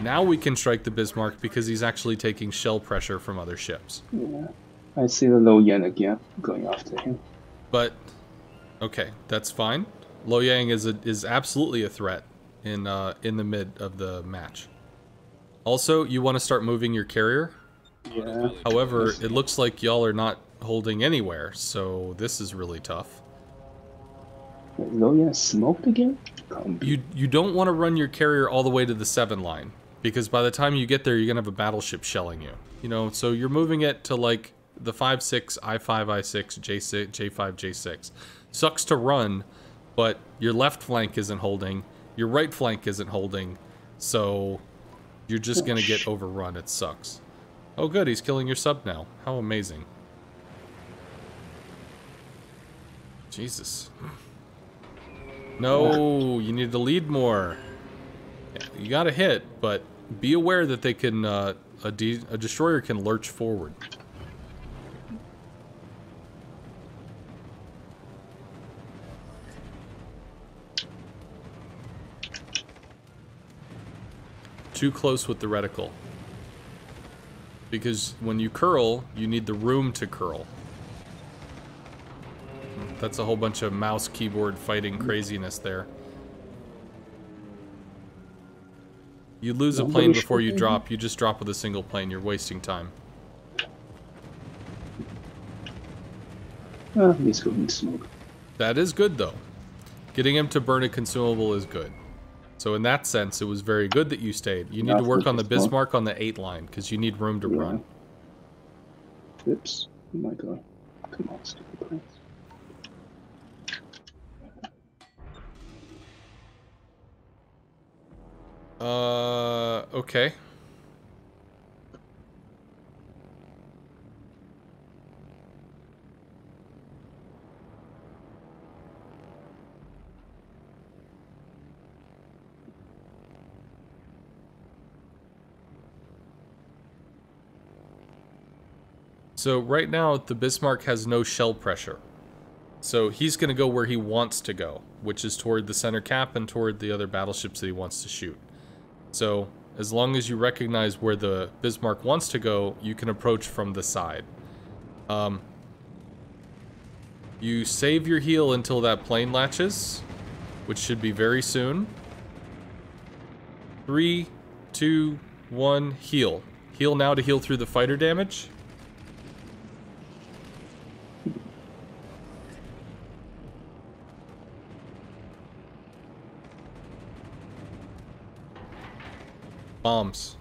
Now we can strike the Bismarck because he's actually taking shell pressure from other ships. Yeah. I see the Loyang again going after him. But okay, that's fine. Lo Yang is a, is absolutely a threat in uh, in the mid of the match. Also, you want to start moving your carrier. Yeah. However, it looks like y'all are not holding anywhere, so this is really tough. Yen smoked again? You you don't want to run your carrier all the way to the seven line because by the time you get there, you're gonna have a battleship shelling you. You know, so you're moving it to like the five six I five I six J six J five J six. Sucks to run, but your left flank isn't holding. Your right flank isn't holding, so you're just gonna get overrun. It sucks. Oh good, he's killing your sub now. How amazing. Jesus. No, you need to lead more. You gotta hit, but be aware that they can, uh, a, de a destroyer can lurch forward. Too close with the reticle. Because when you curl, you need the room to curl. That's a whole bunch of mouse keyboard fighting craziness there. You lose a plane before you drop. You just drop with a single plane. You're wasting time. Ah, he's going smoke. That is good, though. Getting him to burn a consumable is good. So in that sense, it was very good that you stayed. You need to work on the? Bismarck on the 8 line, because you need room to Yeah. run. Oops. Oh my god. Come on, stupid planes. Uh, okay. So right now, the Bismarck has no shell pressure. So he's going to go where he wants to go, which is toward the center cap and toward the other battleships that he wants to shoot. So, as long as you recognize where the Bismarck wants to go, you can approach from the side. Um, you save your heal until that plane latches, which should be very soon. Three, two, one, heal. Heal now to heal through the fighter damage. Bombs.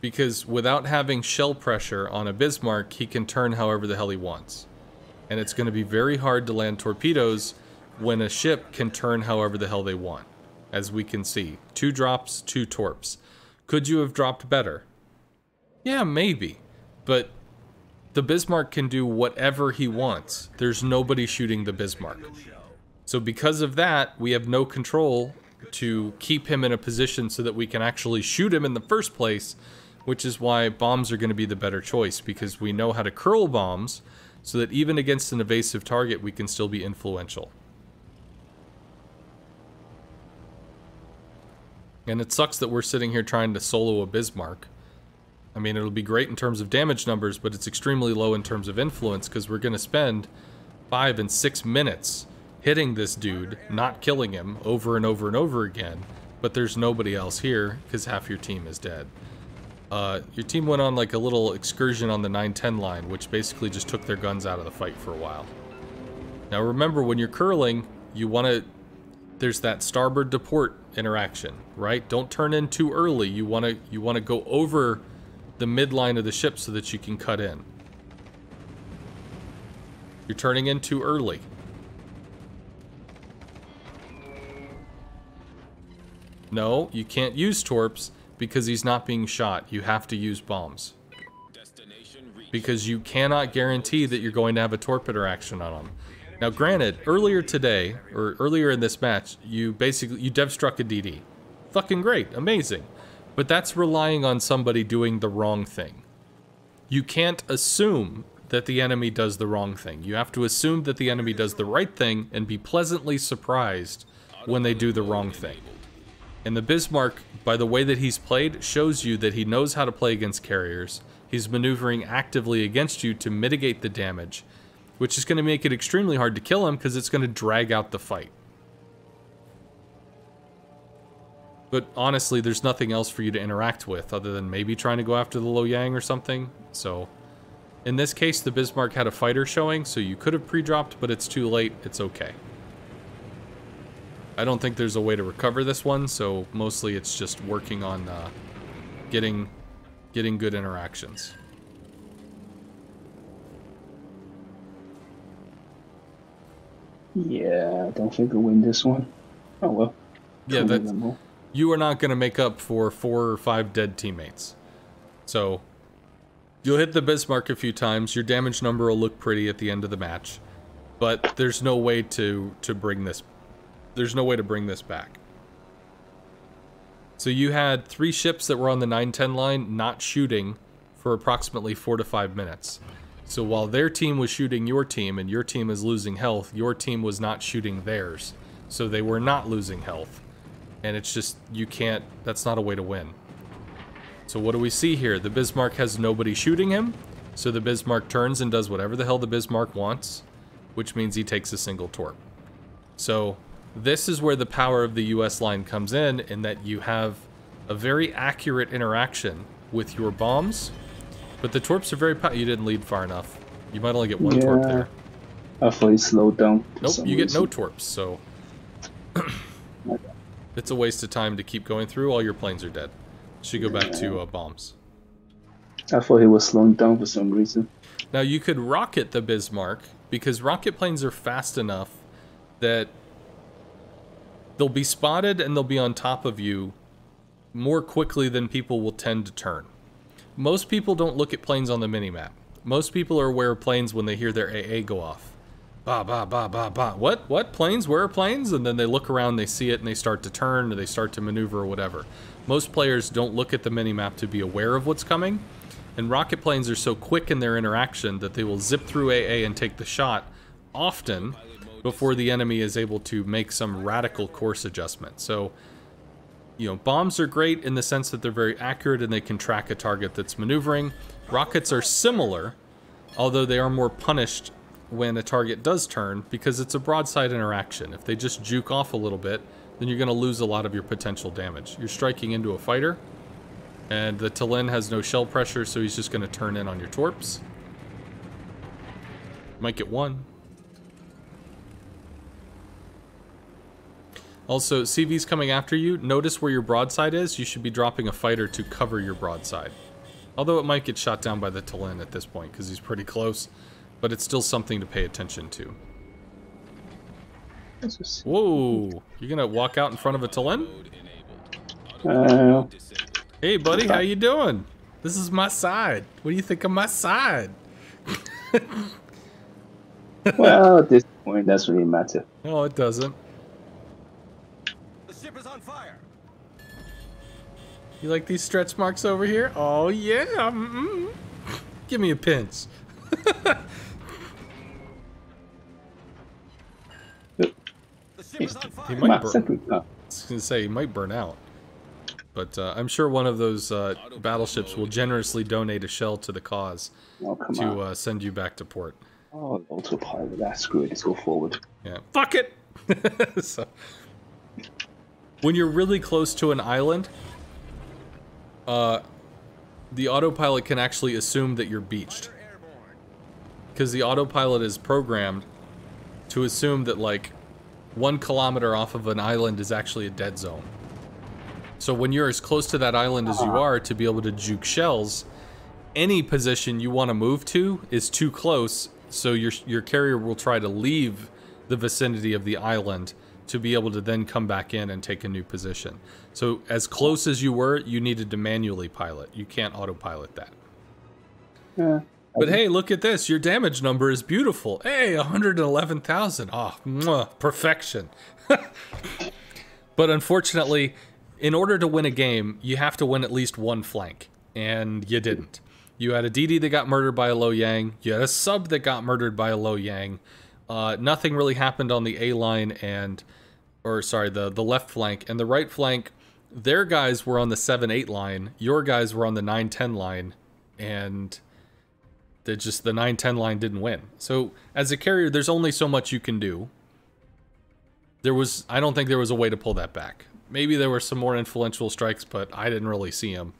Because without having shell pressure on a Bismarck, he can turn however the hell he wants. And it's going to be very hard to land torpedoes when a ship can turn however the hell they want. As we can see. Two drops, two torps. Could you have dropped better? Yeah, maybe. But the Bismarck can do whatever he wants. There's nobody shooting the Bismarck. So because of that, we have no control to keep him in a position so that we can actually shoot him in the first place, which is why bombs are going to be the better choice because we know how to curl bombs so that even against an evasive target we can still be influential. And it sucks that we're sitting here trying to solo a Bismarck. I mean, it'll be great in terms of damage numbers, but it's extremely low in terms of influence because we're going to spend five and six minutes hitting this dude, not killing him over and over and over again, but there's nobody else here because half your team is dead. Uh, your team went on like a little excursion on the 910 line, which basically just took their guns out of the fight for a while. Now remember, when you're curling, you want to... There's that starboard to port interaction, right? Don't turn in too early. You want to you want to go over the midline of the ship so that you can cut in. You're turning in too early. No, you can't use torps because he's not being shot. You have to use bombs. Because you cannot guarantee that you're going to have a torp interaction on him. Now, granted, earlier today, or earlier in this match, you basically, you dev struck a DD. Fucking great, amazing. But that's relying on somebody doing the wrong thing. You can't assume that the enemy does the wrong thing. You have to assume that the enemy does the right thing and be pleasantly surprised when they do the wrong thing. And the Bismarck, by the way that he's played, shows you that he knows how to play against carriers. He's maneuvering actively against you to mitigate the damage, which is going to make it extremely hard to kill him because it's going to drag out the fight. But honestly, there's nothing else for you to interact with other than maybe trying to go after the Lo Yang or something. So, in this case, the Bismarck had a fighter showing, so you could have pre-dropped, but it's too late. It's okay. I don't think there's a way to recover this one, so mostly it's just working on uh, getting getting good interactions. Yeah, I don't think we'll win this one. Oh well. Yeah, that win them all. you are not going to make up for four or five dead teammates. So you'll hit the Bismarck a few times. Your damage number will look pretty at the end of the match, but there's no way to to bring this. There's no way to bring this back. So you had three ships that were on the 910 line not shooting for approximately four to five minutes. So while their team was shooting your team and your team is losing health, your team was not shooting theirs. So they were not losing health. And it's just, you can't, that's not a way to win. So what do we see here? The Bismarck has nobody shooting him. So the Bismarck turns and does whatever the hell the Bismarck wants, which means he takes a single torp. So this is where the power of the US line comes in, in that you have a very accurate interaction with your bombs, but the torps are very pow- You didn't lead far enough. You might only get one torp there. I thought he slowed down. Nope, you get no torps, so it's a waste of time to keep going through. All your planes are dead. Should go back to uh, bombs. I thought he was slowing down for some reason. Now you could rocket the Bismarck because rocket planes are fast enough that they'll be spotted and they'll be on top of you more quickly than people will tend to turn. Most people don't look at planes on the minimap. Most people are aware of planes when they hear their AA go off. Ba ba ba ba ba. What? What? Planes? Where are planes? And then they look around, they see it, and they start to turn, or they start to maneuver, or whatever. Most players don't look at the minimap to be aware of what's coming. And rocket planes are so quick in their interaction that they will zip through AA and take the shot often before the enemy is able to make some radical course adjustment. So, you know, bombs are great in the sense that they're very accurate and they can track a target that's maneuvering. Rockets are similar, although they are more punished when a target does turn because it's a broadside interaction. If they just juke off a little bit, then you're going to lose a lot of your potential damage. You're striking into a fighter, and the Tallinn has no shell pressure, so he's just going to turn in on your torps. Might get one. Also, CV's coming after you. Notice where your broadside is. You should be dropping a fighter to cover your broadside. Although it might get shot down by the Tallinn at this point, because he's pretty close. But it's still something to pay attention to. Whoa! You're gonna walk out in front of a Tallinn? Uh, Hey, buddy, how you doing? This is my side. What do you think of my side? well, at this point, that's really matter. No, it doesn't. The ship is on fire. You like these stretch marks over here? Oh, yeah. Mm-mm. Give me a pinch. The ship is on He might burn. I was gonna say he might burn out, but uh, I'm sure one of those uh, battleships will generously donate a shell to the cause oh, to uh, send you back to port. Oh, autopilot. That's screw it. Let's go forward. Yeah, fuck it. so, when you're really close to an island, uh, the autopilot can actually assume that you're beached because the autopilot is programmed to assume that like one kilometer off of an island is actually a dead zone. So when you're as close to that island as you are to be able to juke shells, any position you want to move to is too close. So your your carrier will try to leave the vicinity of the island to be able to then come back in and take a new position. So as close as you were, you needed to manually pilot. You can't autopilot that. Yeah. But hey, look at this. Your damage number is beautiful. Hey, 111,000. Oh, mwah, perfection. but unfortunately, in order to win a game, you have to win at least one flank. And you didn't. You had a DD that got murdered by a Loyang. You had a sub that got murdered by a Loyang. Uh, nothing really happened on the A line and, or sorry, the, the left flank. And the right flank, their guys were on the 7 8 line. Your guys were on the 9 10 line. And that just the 910 line didn't win. So as a carrier, there's only so much you can do. There was, I don't think there was a way to pull that back. Maybe there were some more influential strikes, but I didn't really see them.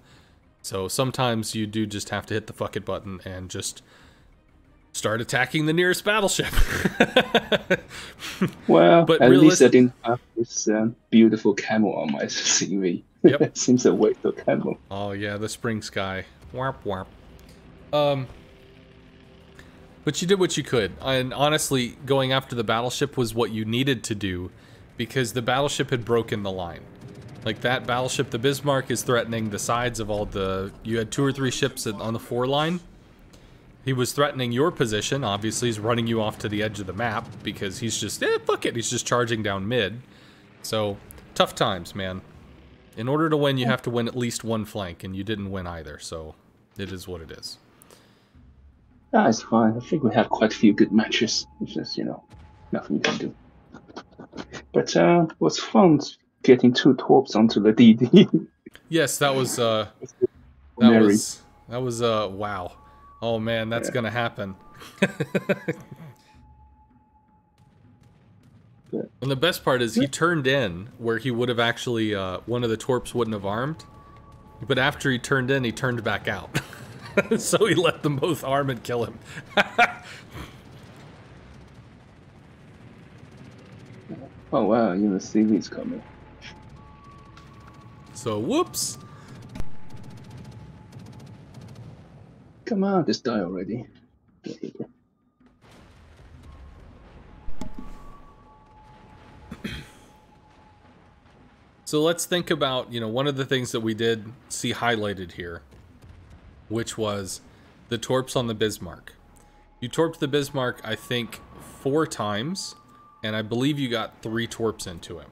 So sometimes you do just have to hit the fuck it button and just start attacking the nearest battleship. Well, But at least I didn't have this um, beautiful camel on my CV. Yep. Seems a waste of camel. Oh yeah, the spring sky. Warp warp. Um But you did what you could. And honestly, going after the battleship was what you needed to do because the battleship had broken the line. Like that battleship, the Bismarck, is threatening the sides of all the. You had two or three ships on the four line. He was threatening your position. Obviously, he's running you off to the edge of the map because he's just, eh, fuck it. He's just charging down mid. So, tough times, man. In order to win, you have to win at least one flank, and you didn't win either. So, it is what it is. Ah, it's fine. I think we had quite a few good matches. It's just, you know, nothing you can do. But uh, it was fun getting two torps onto the DD. yes, that was uh, that was that was uh, wow. Oh man, that's Yeah. gonna happen. And the best part is he turned in where he would have actually uh, one of the torps wouldn't have armed, but after he turned in, he turned back out. so he let them both arm and kill him. oh wow, even the CV's coming. so whoops. Come on, just die already. So let's think about, you know, one of the things that we did see highlighted here, which was the torps on the Bismarck. You torped the Bismarck, I think, four times, and I believe you got three torps into him.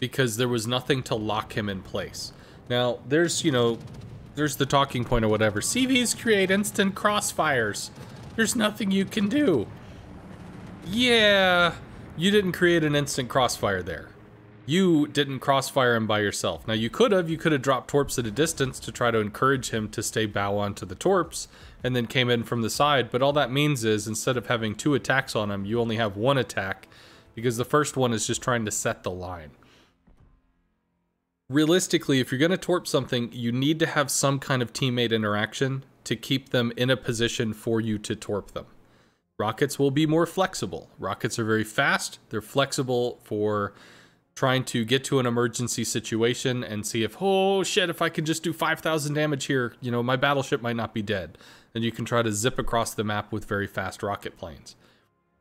Because there was nothing to lock him in place. Now, there's, you know, there's the talking point or whatever. CVs create instant crossfires. There's nothing you can do. Yeah, you didn't create an instant crossfire there. You didn't crossfire him by yourself. Now you could have. You could have dropped torps at a distance to try to encourage him to stay bow onto the torps, and then came in from the side. But all that means is instead of having two attacks on him, you only have one attack, because the first one is just trying to set the line. Realistically, if you're going to torp something, you need to have some kind of teammate interaction to keep them in a position for you to torp them. Rockets will be more flexible. Rockets are very fast. They're flexible for trying to get to an emergency situation and see if, oh shit, if I can just do 5,000 damage here, you know, my battleship might not be dead. And you can try to zip across the map with very fast rocket planes.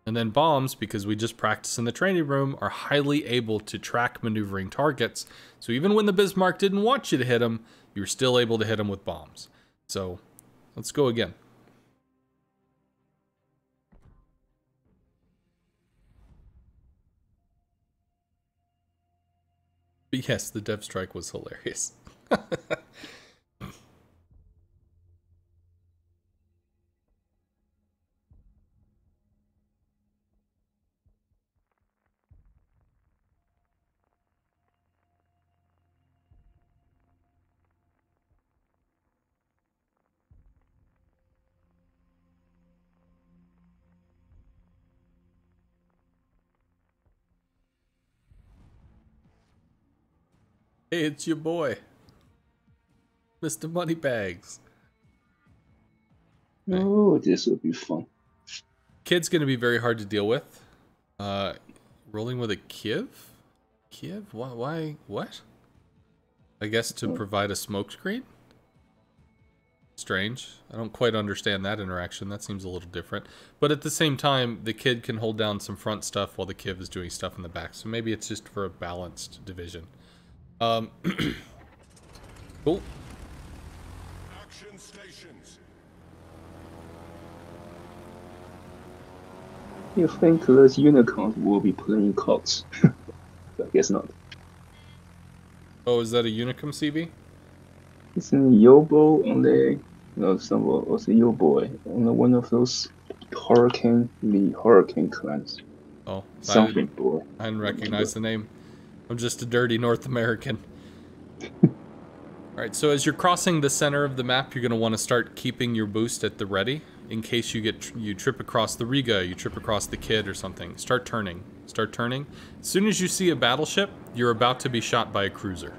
And then bombs, because we just practice in the training room, are highly able to track maneuvering targets. So even when the Bismarck didn't want you to hit them, you're still able to hit them with bombs. So let's go again. But yes, the dev strike was hilarious. Hey, it's your boy, Mr. Moneybags. Oh, this will be fun. Kidd's gonna be very hard to deal with. Uh, rolling with a Kiev? Kiev? Why? Why? What? I guess to provide a smokescreen? Strange. I don't quite understand that interaction. That seems a little different. But at the same time, the Kidd can hold down some front stuff while the Kiev is doing stuff in the back. So maybe it's just for a balanced division. Um, cool. Action stations. You think those unicorns will be playing cards? but I guess not. Oh, is that a Unicum CB? It's in Yobo on the no some was a Yobo on the one of those hurricane the hurricane clans. Oh, I Something didn't, boy. I didn't recognize the name. I'm just a dirty North American. Alright, so as you're crossing the center of the map, you're going to want to start keeping your boost at the ready in case you get you trip across the Riga, you trip across the Kidd or something. Start turning. Start turning. As soon as you see a battleship, you're about to be shot by a cruiser.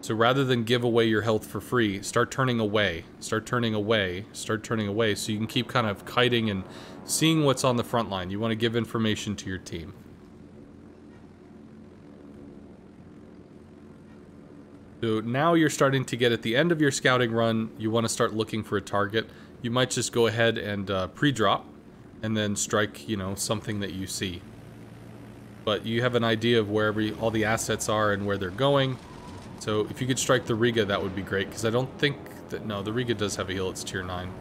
So rather than give away your health for free, start turning away. Start turning away. Start turning away so you can keep kind of kiting and seeing what's on the front line. You want to give information to your team. So now you're starting to get at the end of your scouting run, you want to start looking for a target. You might just go ahead and uh, pre-drop and then strike, you know, something that you see. But you have an idea of where every, all the assets are and where they're going. So if you could strike the Riga, that would be great, because I don't think that... No, the Riga does have a heal, it's tier 9.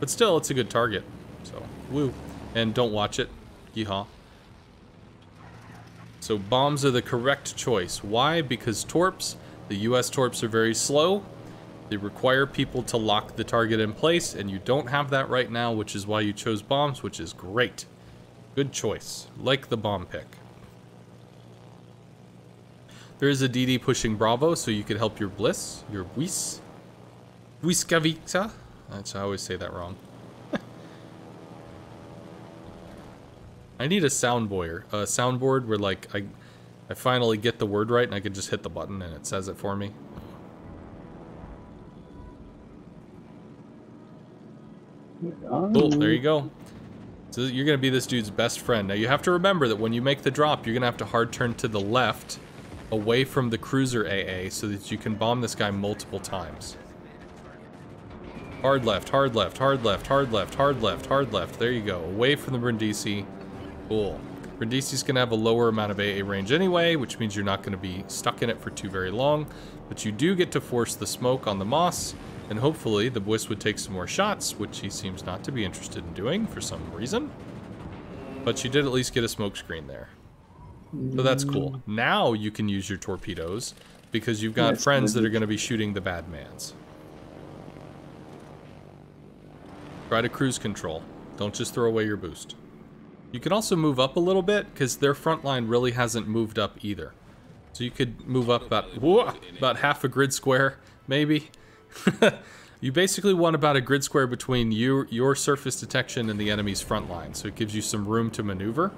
But still, it's a good target. So, woo. And don't watch it. Yeehaw. So bombs are the correct choice. Why? Because torps, the US torps are very slow. They require people to lock the target in place, and you don't have that right now, which is why you chose bombs, which is great. Good choice. Like the bomb pick. There is a DD pushing Bravo, so you could help your Bliss, your Whis. Whiskavica? That's, I always say that wrong. I need a soundboard, a soundboard where like I, I finally get the word right and I can just hit the button and it says it for me. Cool, there you go. So you're going to be this dude's best friend. Now you have to remember that when you make the drop, you're going to have to hard turn to the left away from the cruiser AA so that you can bomb this guy multiple times. Hard left, hard left, hard left, hard left, hard left, hard left. There you go. Away from the Brindisi. Cool. Brindisi's going to have a lower amount of AA range anyway, which means you're not going to be stuck in it for too very long. But you do get to force the smoke on the Moss, and hopefully the Bliss would take some more shots, which he seems not to be interested in doing for some reason. But you did at least get a smoke screen there. So that's cool. Mm. Now you can use your torpedoes because you've got friends that are going to be shooting the bad mans. Try to cruise control. Don't just throw away your boost. You can also move up a little bit because their front line really hasn't moved up either. So you could move up about whoa, about half a grid square, maybe. you basically want about a grid square between you, your surface detection and the enemy's front line, so it gives you some room to maneuver.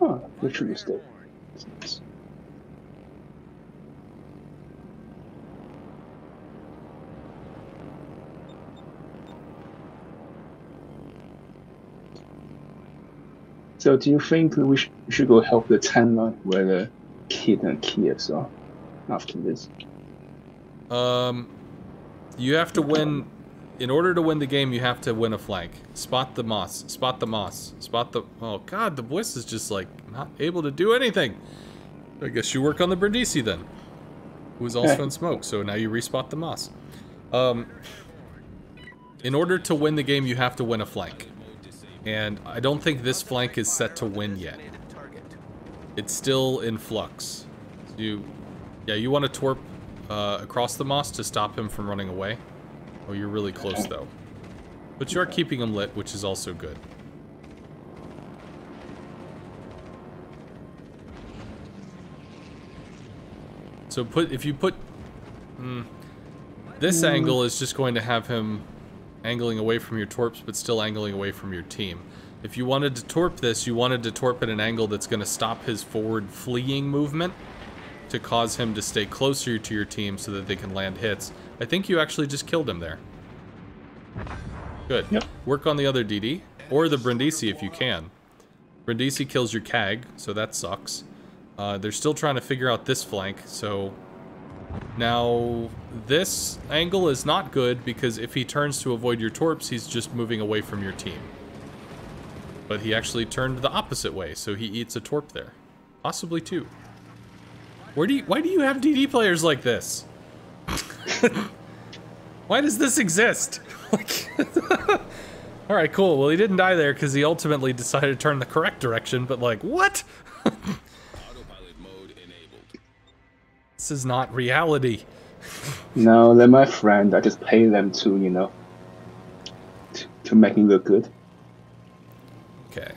Huh, literally still. So do you think we sh should go help the tan line where the Kidd and Kievs are after this? Um, you have to win. In order to win the game, you have to win a flank. Spot the moss. Spot the moss. Spot the. Oh God, the Bliss is just like not able to do anything. I guess you work on the Brindisi then, who is also in smoke. So now you respot the moss. Um, in order to win the game, you have to win a flank, and I don't think this flank is set to win yet. It's still in flux. You, yeah, you want to torp uh, across the moss to stop him from running away. Oh, you're really close though. But you are keeping him lit, which is also good. So put if you put hmm, this angle is just going to have him angling away from your torps, but still angling away from your team. If you wanted to torp this, you wanted to torp at an angle that's going to stop his forward fleeing movement to cause him to stay closer to your team so that they can land hits. I think you actually just killed him there. Good. Yep. Work on the other DD, or the Brindisi if you can. Brindisi kills your CAG, so that sucks. Uh, they're still trying to figure out this flank, so... Now, this angle is not good because if he turns to avoid your torps, he's just moving away from your team. But he actually turned the opposite way, so he eats a torp there. Possibly two. Where do you, why do you have DD players like this? why does this exist? All right, cool. Well, he didn't die there because he ultimately decided to turn the correct direction. But like, what? Autopilot mode enabled. This is not reality. No, they're my friend. I just pay them to, you know, to, to make me look good. Okay.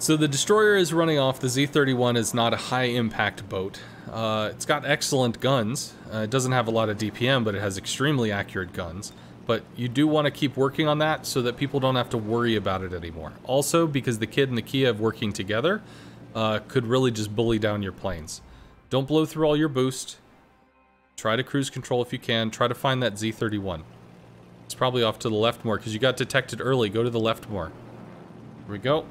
So the destroyer is running off. The Z-31 is not a high-impact boat. Uh, it's got excellent guns. Uh, it doesn't have a lot of DPM, but it has extremely accurate guns. But you do want to keep working on that so that people don't have to worry about it anymore. Also, because the Kidd and the Kiev working together uh, could really just bully down your planes. Don't blow through all your boost. Try to cruise control if you can. Try to find that Z-31. It's probably off to the left more because you got detected early. Go to the left more. Here we go.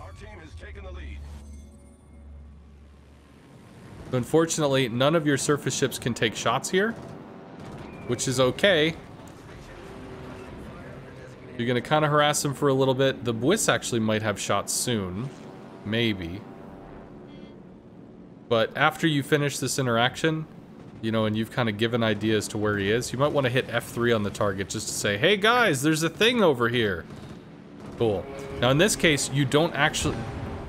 Our team has taken the lead. Unfortunately, none of your surface ships can take shots here, which is okay. You're to kind of harass him for a little bit. The Bliss actually might have shots soon. Maybe. But after you finish this interaction, you know, and you've kind of given ideas to where he is, you might want to hit F3 on the target just to say, hey guys, there's a thing over here. Cool. Now in this case, you don't actually...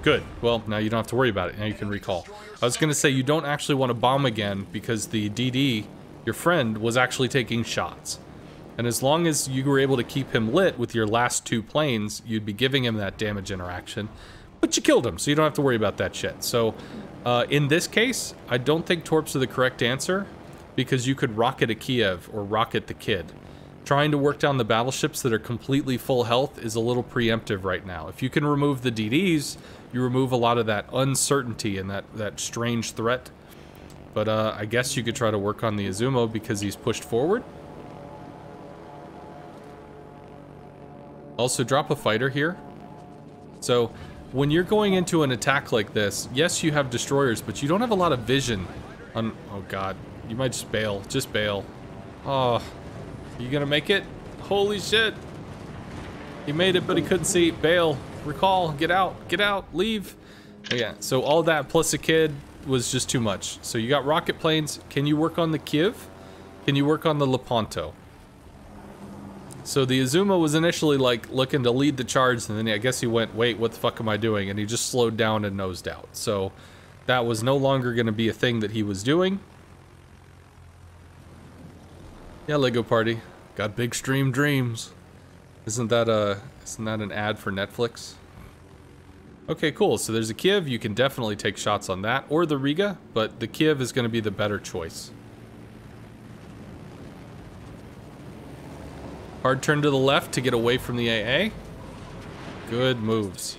Good. Well, now you don't have to worry about it. Now you can recall. I was going to say you don't actually want to bomb again because the DD, your friend, was actually taking shots. And as long as you were able to keep him lit with your last two planes, you'd be giving him that damage interaction. But you killed him, so you don't have to worry about that shit. So, uh, in this case, I don't think Torps are the correct answer because you could rocket a Kiev or rocket the Kidd. Trying to work down the battleships that are completely full health is a little preemptive right now. If you can remove the DDs, you remove a lot of that uncertainty and that, that strange threat. But uh, I guess you could try to work on the Izumo because he's pushed forward. Also, drop a fighter here. So, when you're going into an attack like this, yes, you have destroyers, but you don't have a lot of vision on... Oh, God. You might just bail. Just bail. Oh. You gonna make it? Holy shit. He made it, but he couldn't see. Bail. Recall. Get out. Get out. Leave. Yeah, so all that plus a Kidd was just too much. So you got rocket planes. Can you work on the Kiev? Can you work on the Lepanto? So the Azuma was initially like looking to lead the charge, and then I guess he went, wait, what the fuck am I doing? And he just slowed down and nosed out. So that was no longer going to be a thing that he was doing. Yeah, Lego Party. Got big stream dreams. Isn't that a, isn't that an ad for Netflix? Okay, cool. So there's a Kiev. You can definitely take shots on that. Or the Riga, but the Kiev is going to be the better choice. Hard turn to the left to get away from the AA. Good moves.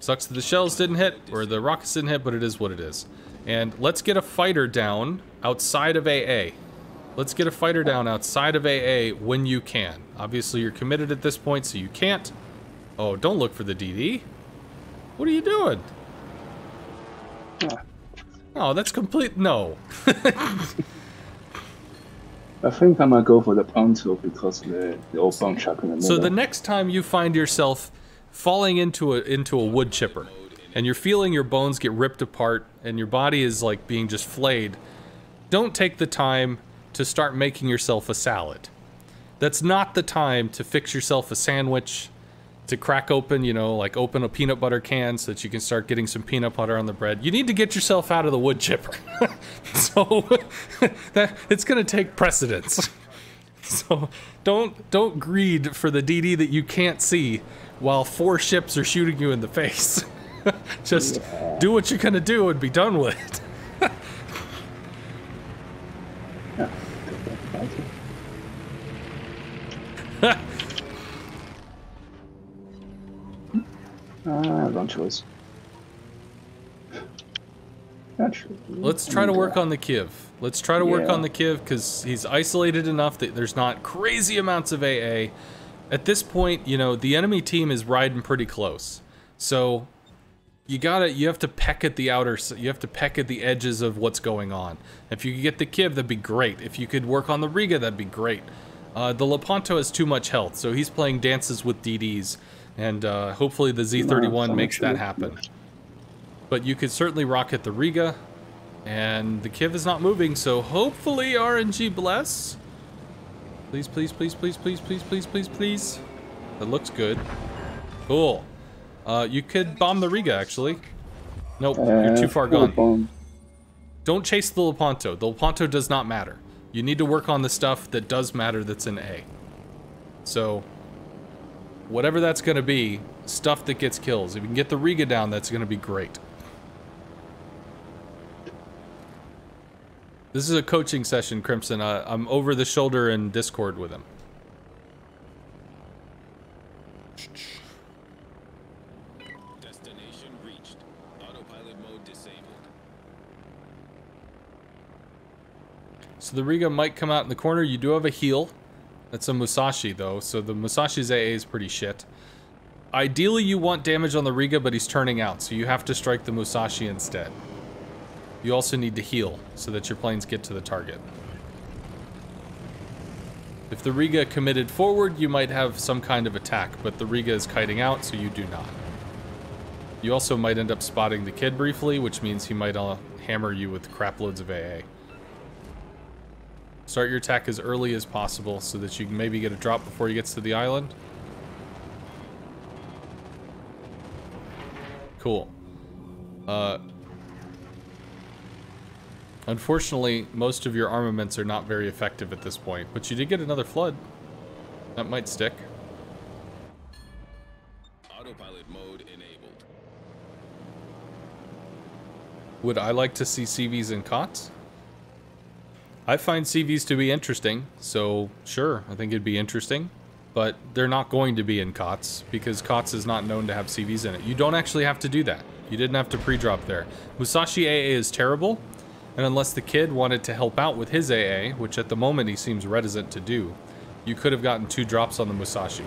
Sucks that the shells didn't hit, or the rockets didn't hit, but it is what it is. And let's get a fighter down outside of AA. Let's get a fighter down outside of AA when you can. Obviously, you're committed at this point, so you can't. Oh, don't look for the DD. What are you doing? Oh, that's complete... No. I think I might go for the Ponto because the, the old bomb chuck in the middle. So the next time you find yourself falling into a into a wood chipper, and you're feeling your bones get ripped apart, and your body is like being just flayed, don't take the time to start making yourself a salad. That's not the time to fix yourself a sandwich, to crack open, you know, like open a peanut butter can so that you can start getting some peanut butter on the bread. You need to get yourself out of the wood chipper. so that it's going to take precedence. So don't don't greed for the DD that you can't see while four ships are shooting you in the face. Just yeah. do what you're going to do and be done with it. Ah, wrong choice. Let's try to work on the Kiev. Let's try to yeah. work on the Kiev because he's isolated enough that there's not crazy amounts of AA. At this point, you know, the enemy team is riding pretty close. So you gotta, you have to peck at the outer, you have to peck at the edges of what's going on. If you could get the Kiev, that'd be great. If you could work on the Riga, that'd be great. Uh, the Lepanto has too much health, so he's playing dances with DDs. And uh, hopefully the Z31 makes that happen. But you could certainly rocket the Riga. And the Kiev is not moving, so hopefully RNG bless. Please, please, please, please, please, please, please, please, please. That looks good. Cool. Uh, you could bomb the Riga, actually. Nope, uh, you're too far gone. Don't chase the Lepanto. The Lepanto does not matter. You need to work on the stuff that does matter that's in A. So, whatever that's going to be, stuff that gets kills. If you can get the Riga down, that's going to be great. This is a coaching session, Crimson. Uh, I'm over the shoulder in Discord with him. Destination reached. Autopilot mode disabled. So the Riga might come out in the corner. You do have a heal. That's a Musashi, though, so the Musashi's AA is pretty shit. Ideally, you want damage on the Riga, but he's turning out, so you have to strike the Musashi instead. You also need to heal so that your planes get to the target. If the Riga committed forward, you might have some kind of attack, but the Riga is kiting out, so you do not. You also might end up spotting the Kidd briefly, which means he might uh, hammer you with crap loads of AA. Start your attack as early as possible so that you can maybe get a drop before he gets to the island. Cool. Uh, unfortunately, most of your armaments are not very effective at this point, but you did get another flood. That might stick. Autopilot mode enabled. Would I like to see CVs and KOTS? I find CVs to be interesting, so sure, I think it'd be interesting. But they're not going to be in KOTS because KOTS is not known to have CVs in it. You don't actually have to do that. You didn't have to pre-drop there. Musashi AA is terrible, and unless the Kidd wanted to help out with his AA, which at the moment he seems reticent to do, you could have gotten two drops on the Musashi.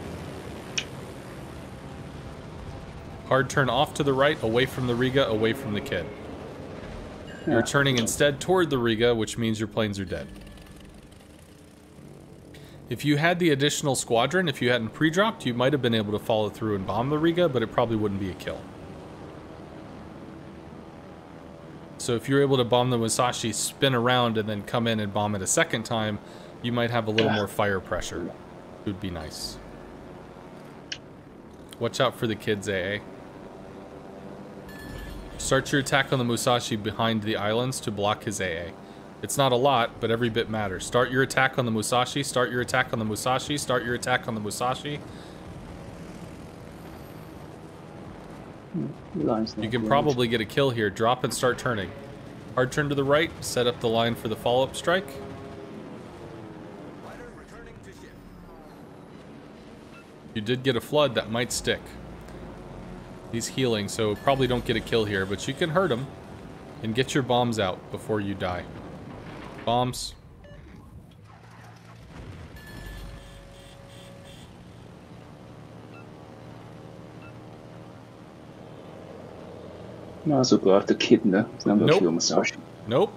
Hard turn off to the right, away from the Riga, away from the Kidd. You're turning instead toward the Riga, which means your planes are dead. If you had the additional squadron, if you hadn't pre-dropped, you might have been able to follow through and bomb the Riga, but it probably wouldn't be a kill. So if you're able to bomb the Musashi, spin around, and then come in and bomb it a second time, you might have a little more fire pressure. It would be nice. Watch out for the Kidd's, AA. Start your attack on the Musashi behind the islands to block his AA. It's not a lot, but every bit matters. Start your attack on the Musashi, start your attack on the Musashi, start your attack on the Musashi. You can probably get a kill here. Drop and start turning. Hard turn to the right, set up the line for the follow-up strike. Fighter returning to ship. You did get a flood, that might stick. He's healing, so probably don't get a kill here, but you can hurt him. And get your bombs out before you die. Bombs. Might as well go after Kidd now. It's not gonna Nope. Nope.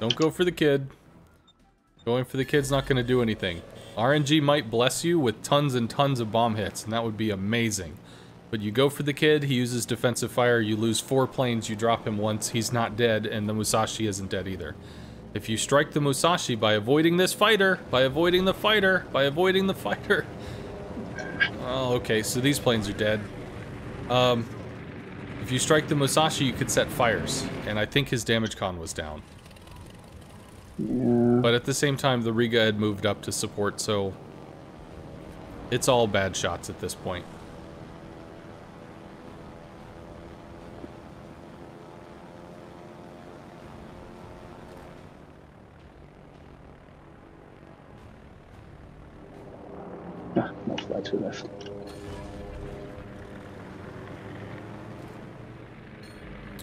Don't go for the Kidd. Going for the Kidd's not going to do anything. RNG might bless you with tons and tons of bomb hits, and that would be amazing. But you go for the Kidd, he uses defensive fire, you lose four planes, you drop him once, he's not dead, and the Musashi isn't dead either. If you strike the Musashi by avoiding this fighter, by avoiding the fighter, by avoiding the fighter. Oh, okay, so these planes are dead. Um, if you strike the Musashi, you could set fires, and I think his damage con was down. Yeah. But at the same time, the Riga had moved up to support, so it's all bad shots at this point.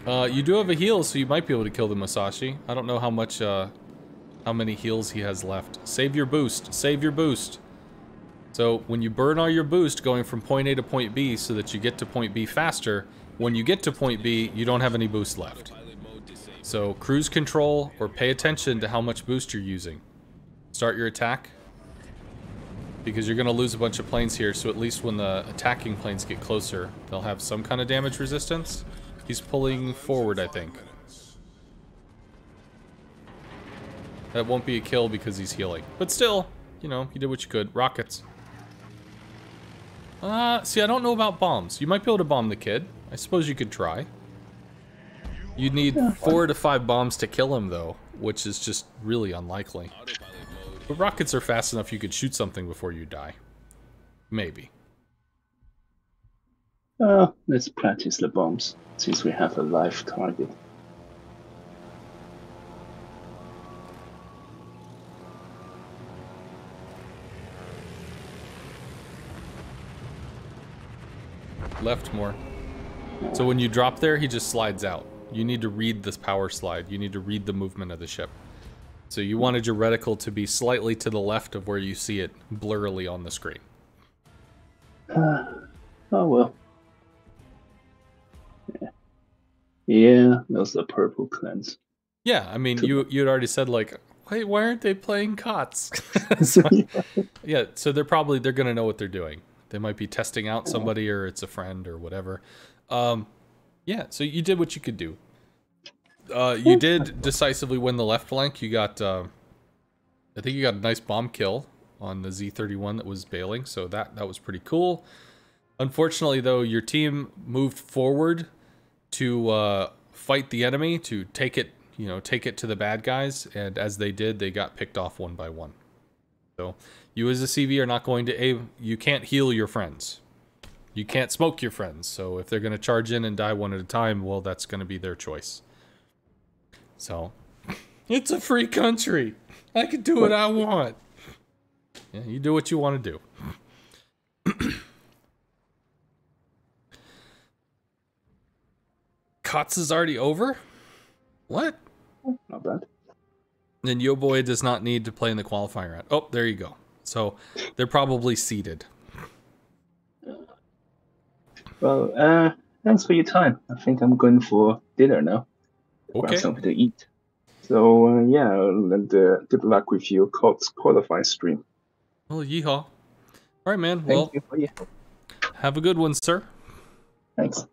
Uh, you do have a heal, so you might be able to kill the Musashi. I don't know how much, uh, how many heals he has left. Save your boost. Save your boost. So when you burn all your boost going from point A to point B so that you get to point B faster, when you get to point B, you don't have any boost left. So cruise control or pay attention to how much boost you're using. Start your attack. Because you're going to lose a bunch of planes here, so at least when the attacking planes get closer, they'll have some kind of damage resistance. He's pulling forward, I think. That won't be a kill because he's healing. But still, you know, you did what you could. Rockets. Uh, see, I don't know about bombs. You might be able to bomb the Kidd. I suppose you could try. You'd need four to five bombs to kill him, though, which is just really unlikely. But rockets are fast enough you could shoot something before you die. Maybe. Uh, let's practice the bombs, since we have a live target. Left more. So when you drop there, he just slides out. You need to read this power slide. You need to read the movement of the ship. So you wanted your reticle to be slightly to the left of where you see it blurrily on the screen. Oh well. Yeah. Yeah, those are purple cleanse. Yeah, I mean, you you had already said like, wait, why aren't they playing KOTS? so, yeah, so they're probably they're gonna know what they're doing. They might be testing out somebody, or it's a friend, or whatever. Um, yeah, so you did what you could do. Uh, you did decisively win the left flank. You got, uh, I think you got a nice bomb kill on the Z31 that was bailing, so that that was pretty cool. Unfortunately, though, your team moved forward to uh, fight the enemy, to take it, you know, take it to the bad guys, and as they did, they got picked off one by one. So, you as a CV are not going to a you can't heal your friends. You can't smoke your friends. So if they're going to charge in and die one at a time, well, that's going to be their choice. So, it's a free country. I can do what I want. Yeah, you do what you want to do. KOTS is already over? What? Not bad. Then Yo Boy does not need to play in the qualifying round. Oh, there you go. So they're probably seeded. Well, uh, thanks for your time. I think I'm going for dinner now. Grab Okay. something to eat. So uh, yeah, and uh, good luck with your KOTS qualifying stream. Well, yeehaw. All right, man. Thank Well, you for your help. have a good one, sir. Thanks.